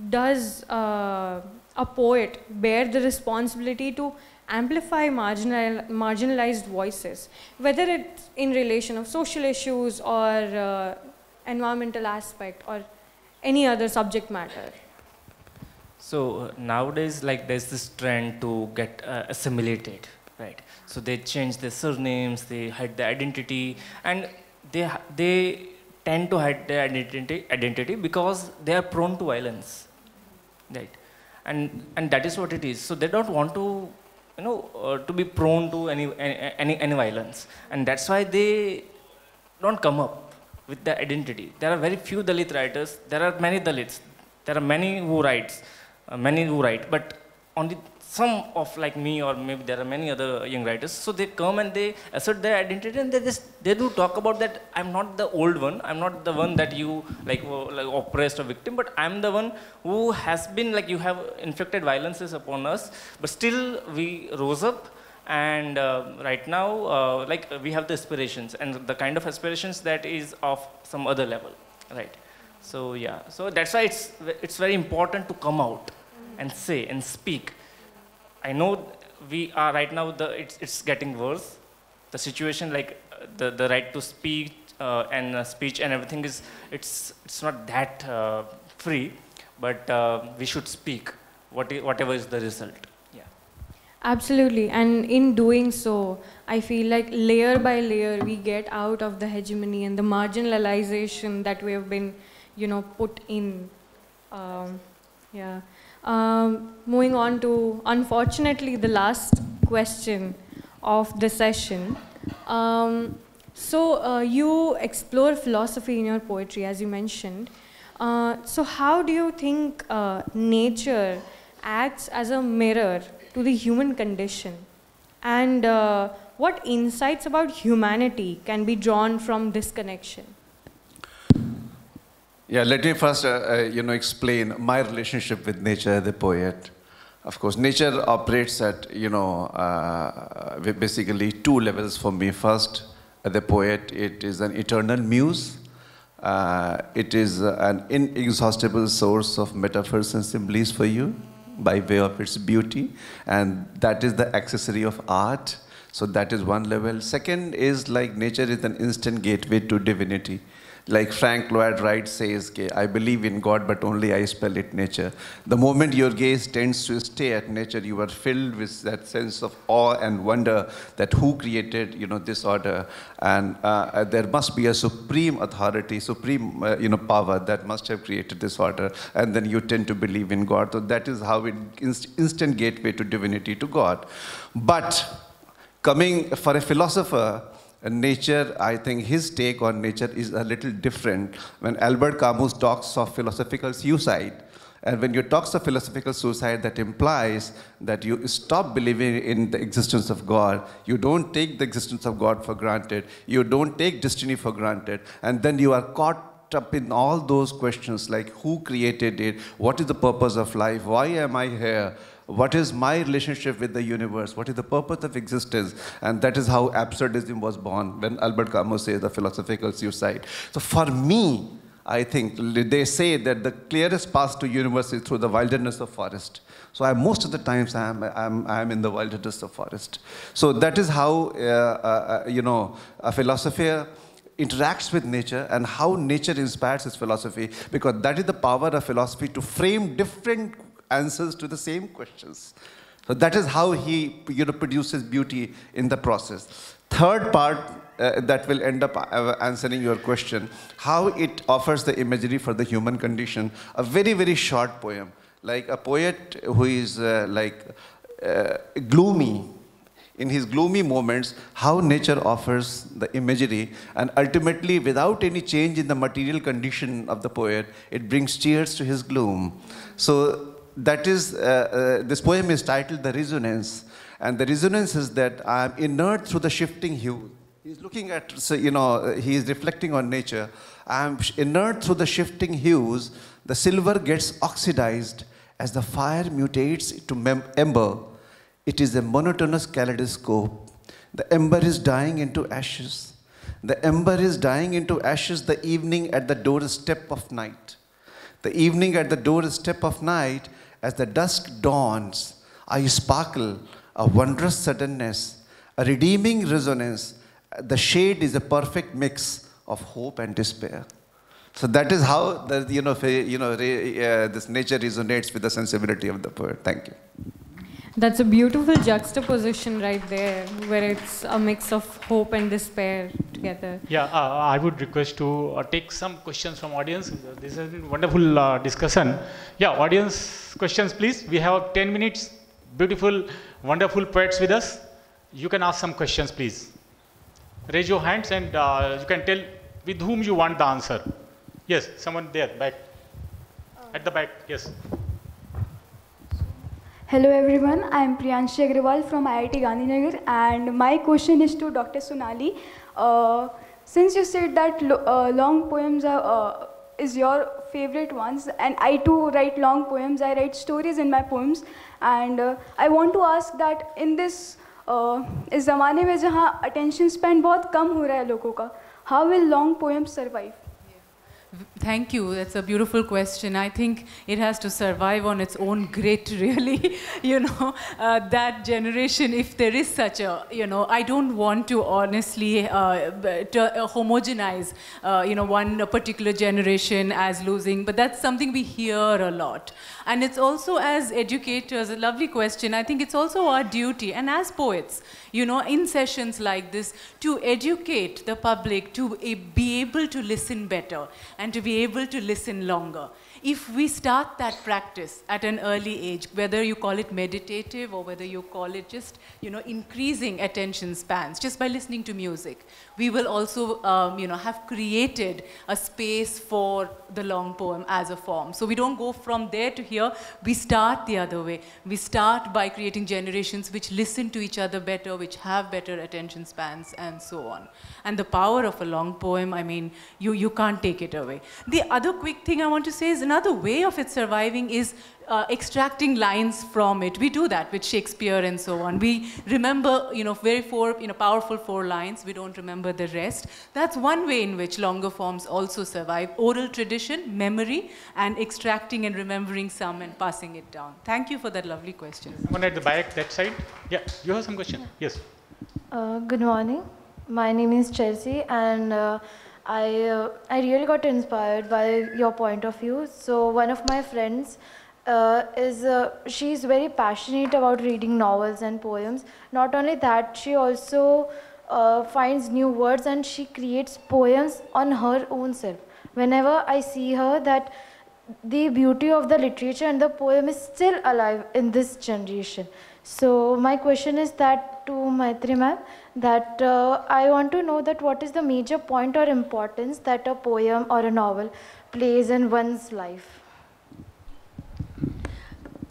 does uh, a poet bear the responsibility to amplify marginal, marginalized voices, whether it's in relation of social issues or uh, environmental aspect or any other subject matter? So nowadays, like there's this trend to get uh, assimilated, right? So they change their surnames, they hide their identity, and they they tend to hide their identity identity because they are prone to violence, right? And and that is what it is. So they don't want to, you know, uh, to be prone to any, any any violence, and that's why they don't come up with their identity. There are very few Dalit writers. There are many Dalits. There are many who writes uh, many who write, but only some of like me or maybe there are many other young writers. So they come and they assert their identity and they just they do talk about that I'm not the old one. I'm not the one that you like, like oppressed or victim, but I'm the one who has been like you have inflicted violences upon us, but still we rose up and uh, right now uh, like we have the aspirations and the kind of aspirations that is of some other level, right? So yeah, so that's why it's, it's very important to come out and say and speak. I know we are right now, the, it's, it's getting worse. The situation like the, the right to speak uh, and uh, speech and everything is, it's, it's not that uh, free, but uh, we should speak what is, whatever is the result. Yeah. Absolutely, and in doing so, I feel like layer by layer we get out of the hegemony and the marginalization that we have been you know, put in. Um, yeah. Um, moving on to, unfortunately, the last question of the session. Um, so uh, you explore philosophy in your poetry, as you mentioned. Uh, so how do you think uh, nature acts as a mirror to the human condition? And uh, what insights about humanity can be drawn from this connection? Yeah, let me first, uh, uh, you know, explain my relationship with nature, the poet. Of course, nature operates at, you know, uh, basically two levels for me. First, the poet, it is an eternal muse. Uh, it is an inexhaustible source of metaphors and symbols for you by way of its beauty. And that is the accessory of art. So that is one level. Second is like nature is an instant gateway to divinity like Frank Lloyd Wright says, I believe in God, but only I spell it nature. The moment your gaze tends to stay at nature, you are filled with that sense of awe and wonder that who created, you know, this order, and uh, there must be a supreme authority, supreme, uh, you know, power that must have created this order, and then you tend to believe in God. So that is how it inst instant gateway to divinity, to God. But coming for a philosopher nature, I think his take on nature is a little different. When Albert Camus talks of philosophical suicide, and when you talk of philosophical suicide, that implies that you stop believing in the existence of God. You don't take the existence of God for granted. You don't take destiny for granted. And then you are caught up in all those questions like who created it? What is the purpose of life? Why am I here? What is my relationship with the universe? What is the purpose of existence? And that is how absurdism was born when Albert Camus says the philosophical suicide. So for me, I think they say that the clearest path to universe is through the wilderness of forest. So I, most of the times I am, I'm, I'm in the wilderness of forest. So that is how, uh, uh, uh you know, a philosopher interacts with nature and how nature inspires his philosophy because that is the power of philosophy to frame different answers to the same questions. So that is how he you know, produces beauty in the process. Third part uh, that will end up uh, answering your question, how it offers the imagery for the human condition. A very, very short poem, like a poet who is uh, like uh, gloomy, in his gloomy moments, how nature offers the imagery, and ultimately, without any change in the material condition of the poet, it brings cheers to his gloom. So that is, uh, uh, this poem is titled The Resonance. And the resonance is that I am inert through the shifting hue. He's looking at, so, you know, he is reflecting on nature. I am inert through the shifting hues. The silver gets oxidized as the fire mutates to ember. It is a monotonous kaleidoscope. The ember is dying into ashes. The ember is dying into ashes the evening at the doorstep of night. The evening at the doorstep of night as the dusk dawns, I sparkle a wondrous suddenness, a redeeming resonance. The shade is a perfect mix of hope and despair. So that is how the, you know, you know, uh, this nature resonates with the sensibility of the poet. Thank you. That's a beautiful juxtaposition right there, where it's a mix of hope and despair together. Yeah, uh, I would request to uh, take some questions from audience. This is a wonderful uh, discussion. Yeah, audience questions, please. We have 10 minutes. Beautiful, wonderful poets with us. You can ask some questions, please. Raise your hands and uh, you can tell with whom you want the answer. Yes, someone there, back. At the back, yes. Hello everyone I am Priyanshi Agarwal from I I T Gandhinagar and my question is to doctor Sonali since you said that long poems is your favourite ones and I too write long poems I write stories in my poems and I want to ask that in this इस ज़माने में जहाँ attention spend बहुत कम हो रहा है लोगों का how will long poems survive Thank you. That's a beautiful question. I think it has to survive on its own grit, really. you know, uh, that generation, if there is such a, you know, I don't want to honestly uh, to, uh, homogenize, uh, you know, one particular generation as losing, but that's something we hear a lot. And it's also as educators, a lovely question. I think it's also our duty, and as poets, you know, in sessions like this, to educate the public to be able to listen better and to be able to listen longer. If we start that practice at an early age, whether you call it meditative or whether you call it just, you know, increasing attention spans, just by listening to music, we will also, um, you know, have created a space for the long poem as a form. So we don't go from there to here, we start the other way. We start by creating generations which listen to each other better, which have better attention spans, and so on. And the power of a long poem, I mean, you, you can't take it away. The other quick thing I want to say is another way of it surviving is uh, extracting lines from it. We do that with Shakespeare and so on. We remember, you know, very four, you know, powerful four lines. We don't remember the rest. That's one way in which longer forms also survive. Oral tradition, memory, and extracting and remembering some and passing it down. Thank you for that lovely question. One at the back, that side. Yeah, you have some question? Yes. Uh, good morning. My name is Chelsea, and uh, I uh, I really got inspired by your point of view. So one of my friends uh, is uh, she's very passionate about reading novels and poems. Not only that, she also uh, finds new words and she creates poems on her own self. Whenever I see her, that the beauty of the literature and the poem is still alive in this generation. So my question is that to Maitri ma'am, that uh, I want to know that what is the major point or importance that a poem or a novel plays in one's life.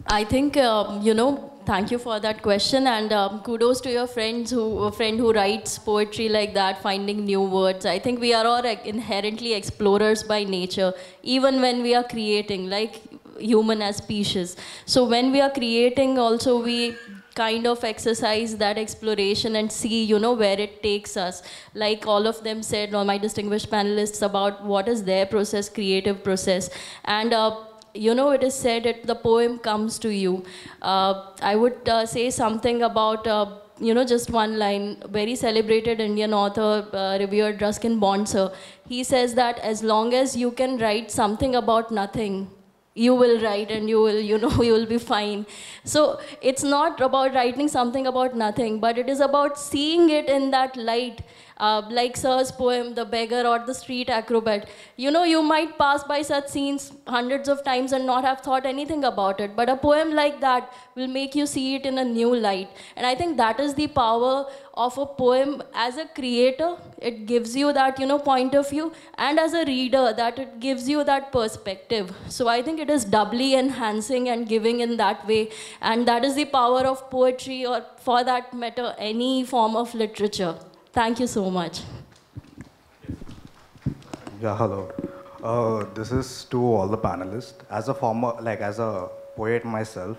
I think um, you know. Thank you for that question, and um, kudos to your friends who friend who writes poetry like that, finding new words. I think we are all inherently explorers by nature, even when we are creating, like human as species. So when we are creating, also we kind of exercise that exploration and see you know where it takes us like all of them said all my distinguished panelists about what is their process creative process and uh, you know, it is said that the poem comes to you. Uh, I would uh, say something about, uh, you know, just one line. Very celebrated Indian author, uh, revered Ruskin Bond, sir. He says that as long as you can write something about nothing, you will write and you will you know you will be fine so it's not about writing something about nothing but it is about seeing it in that light uh, like Sir's poem, The Beggar or The Street Acrobat. You know, you might pass by such scenes hundreds of times and not have thought anything about it, but a poem like that will make you see it in a new light. And I think that is the power of a poem as a creator. It gives you that, you know, point of view, and as a reader, that it gives you that perspective. So I think it is doubly enhancing and giving in that way. And that is the power of poetry, or for that matter, any form of literature. Thank you so much. Yeah, hello. Uh, this is to all the panelists. As a former, like as a poet myself,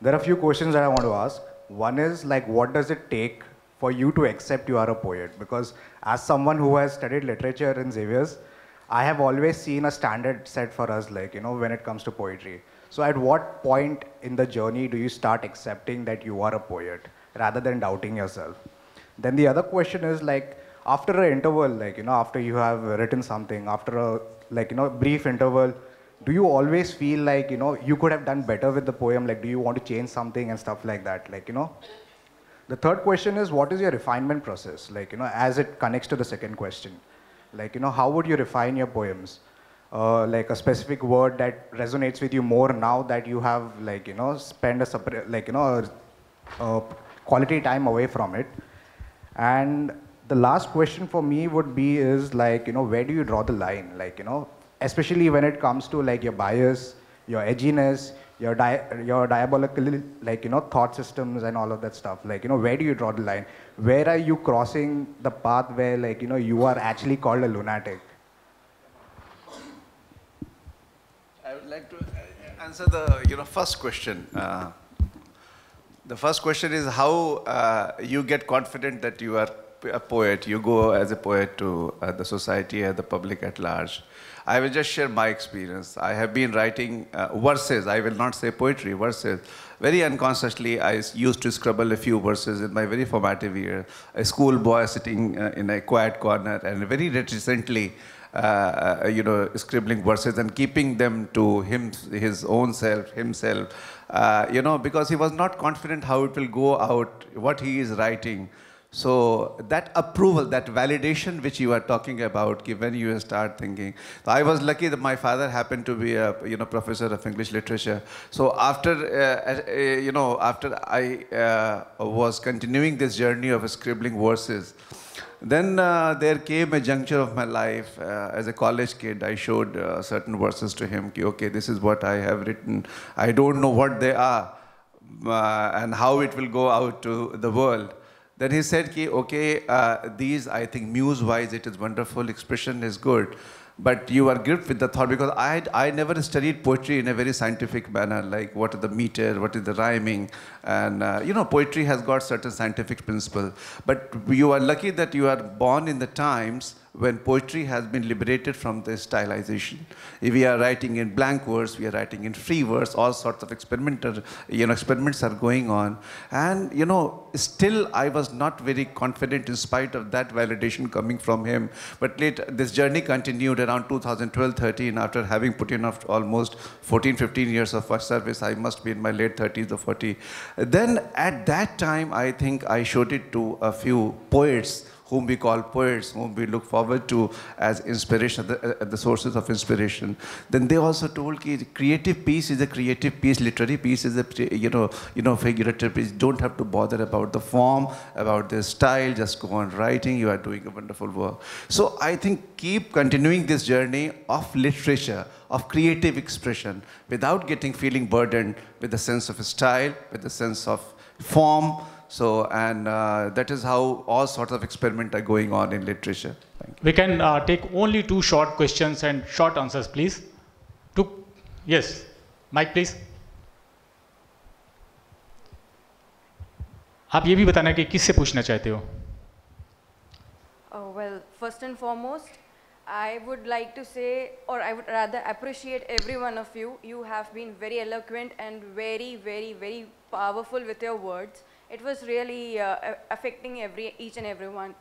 there are a few questions that I want to ask. One is like, what does it take for you to accept you are a poet? Because as someone who has studied literature in Xavier's, I have always seen a standard set for us, like, you know, when it comes to poetry. So at what point in the journey do you start accepting that you are a poet rather than doubting yourself? Then the other question is like, after an interval, like, you know, after you have written something, after a, like, you know, brief interval, do you always feel like, you know, you could have done better with the poem? Like, do you want to change something and stuff like that? Like, you know, the third question is, what is your refinement process? Like, you know, as it connects to the second question. Like, you know, how would you refine your poems? Uh, like a specific word that resonates with you more now that you have, like, you know, spend a separate, like, you know, a, a quality time away from it. And the last question for me would be is like, you know, where do you draw the line? Like, you know, especially when it comes to like your bias, your edginess, your, di your diabolical, like, you know, thought systems and all of that stuff. Like, you know, where do you draw the line? Where are you crossing the path where, like, you know, you are actually called a lunatic? I would like to uh, answer the you know first question. Uh, the first question is how uh, you get confident that you are a poet. You go as a poet to uh, the society and the public at large. I will just share my experience. I have been writing uh, verses. I will not say poetry, verses. Very unconsciously, I used to scribble a few verses in my very formative year. A schoolboy sitting uh, in a quiet corner, and very reticently, uh, you know, scribbling verses and keeping them to him, his own self, himself, uh, you know, because he was not confident how it will go out, what he is writing. So that approval, that validation which you are talking about, when you start thinking. I was lucky that my father happened to be a you know professor of English literature. So after uh, uh, you know after I uh, was continuing this journey of scribbling verses, then uh, there came a juncture of my life uh, as a college kid. I showed uh, certain verses to him. Okay, this is what I have written. I don't know what they are uh, and how it will go out to the world. Then he said, okay, uh, these I think muse-wise it is wonderful, expression is good, but you are gripped with the thought because I, I never studied poetry in a very scientific manner, like what is the meter, what is the rhyming, and uh, you know, poetry has got certain scientific principle. But you are lucky that you are born in the times when poetry has been liberated from the stylization. If we are writing in blank verse, we are writing in free verse, all sorts of experimental, you know, experiments are going on. And, you know, still I was not very confident in spite of that validation coming from him. But late, this journey continued around 2012-13 after having put in almost 14, 15 years of service. I must be in my late 30s or 40. Then at that time, I think I showed it to a few poets whom we call poets, whom we look forward to as inspiration, the, uh, the sources of inspiration. Then they also told that creative piece is a creative piece, literary piece is a, you know, you know, figurative piece. Don't have to bother about the form, about the style, just go on writing, you are doing a wonderful work. So I think keep continuing this journey of literature, of creative expression, without getting feeling burdened with the sense of style, with the sense of form, so, and uh, that is how all sorts of experiment are going on in literature. We can uh, take only two short questions and short answers, please. Two, yes, Mike, please. आप ये भी बताना कि किससे पूछना चाहते हो Oh, well, first and foremost, I would like to say, or I would rather appreciate every one of you. You have been very eloquent and very, very, very powerful with your words. It was really uh, affecting every, each and every one.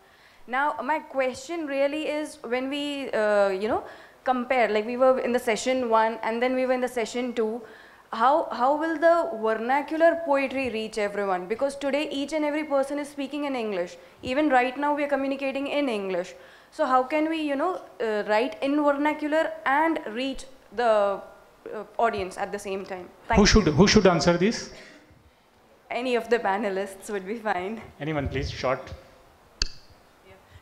Now, my question really is when we, uh, you know, compare, like we were in the session one and then we were in the session two, how, how will the vernacular poetry reach everyone? Because today each and every person is speaking in English. Even right now we are communicating in English. So how can we, you know, uh, write in vernacular and reach the uh, audience at the same time? Thank who should, who should answer this? Any of the panelists would be fine. Anyone, please, short.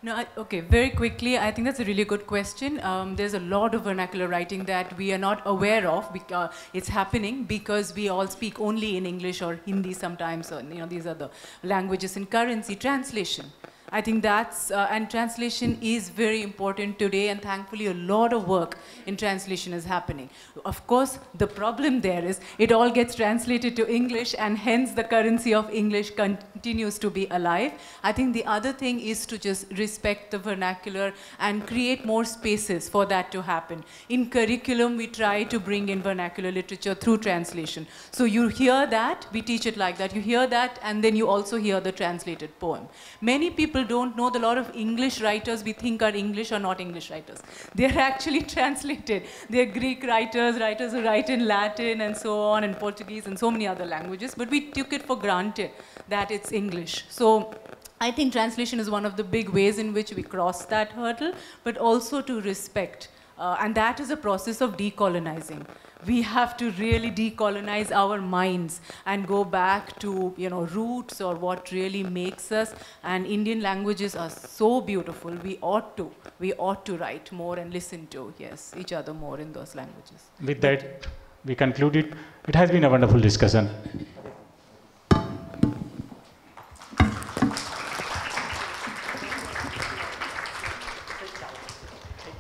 No, I, okay, very quickly, I think that's a really good question. Um, there's a lot of vernacular writing that we are not aware of. Because uh, it's happening because we all speak only in English or Hindi sometimes, or you know, these are the languages in currency. Translation. I think that's, uh, and translation is very important today, and thankfully a lot of work in translation is happening. Of course, the problem there is it all gets translated to English, and hence the currency of English continues to be alive. I think the other thing is to just respect the vernacular and create more spaces for that to happen. In curriculum, we try to bring in vernacular literature through translation. So you hear that, we teach it like that. You hear that, and then you also hear the translated poem. Many people people don't know the lot of English writers we think are English are not English writers. They're actually translated. They're Greek writers, writers who write in Latin and so on, and Portuguese and so many other languages, but we took it for granted that it's English. So I think translation is one of the big ways in which we cross that hurdle, but also to respect. Uh, and that is a process of decolonizing we have to really decolonize our minds and go back to you know roots or what really makes us. And indian languages are so beautiful. We ought to we ought to write more and listen to yes each other more in those languages. With that we conclude it. It has been a wonderful discussion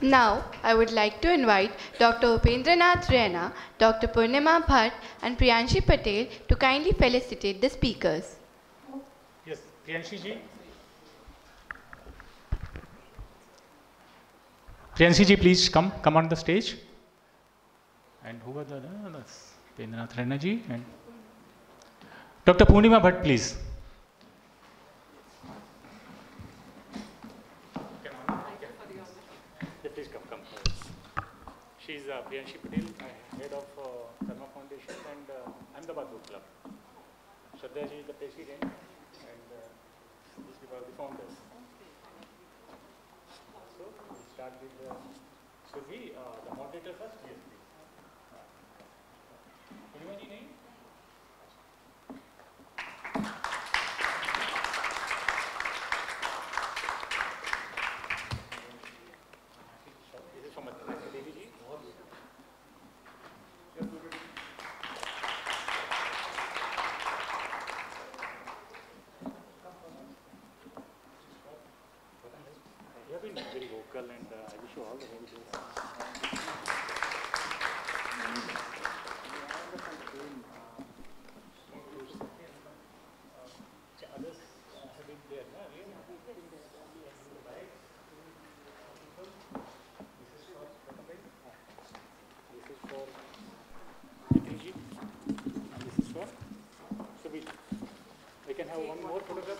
Now, I would like to invite Dr. Upendranath Raina, Dr. Purnima Bhatt and Priyanshi Patel to kindly felicitate the speakers. Yes, Priyanshi ji. Priyanshi ji, please come, come on the stage. And who was the other? That's Upendranath Raina ji and Dr. Purnima Bhatt, please. She's uh, Priyanshi Patel, head of uh, Dharma Foundation, and uh, Ahmedabad Book Club. Shraddha ji is the president, and uh, You are the founders. So, we'll start with uh, Surbhi, uh, the moderator first. Yes, please. Anybody name? This is from Aditya Devi ji. You have been very vocal and uh, I wish you all the very best. Others uh, have been there, no? Really? Right? This is for Pratham bhai. This is for Nitinji. And this is for Surbhi. We can have one more photograph,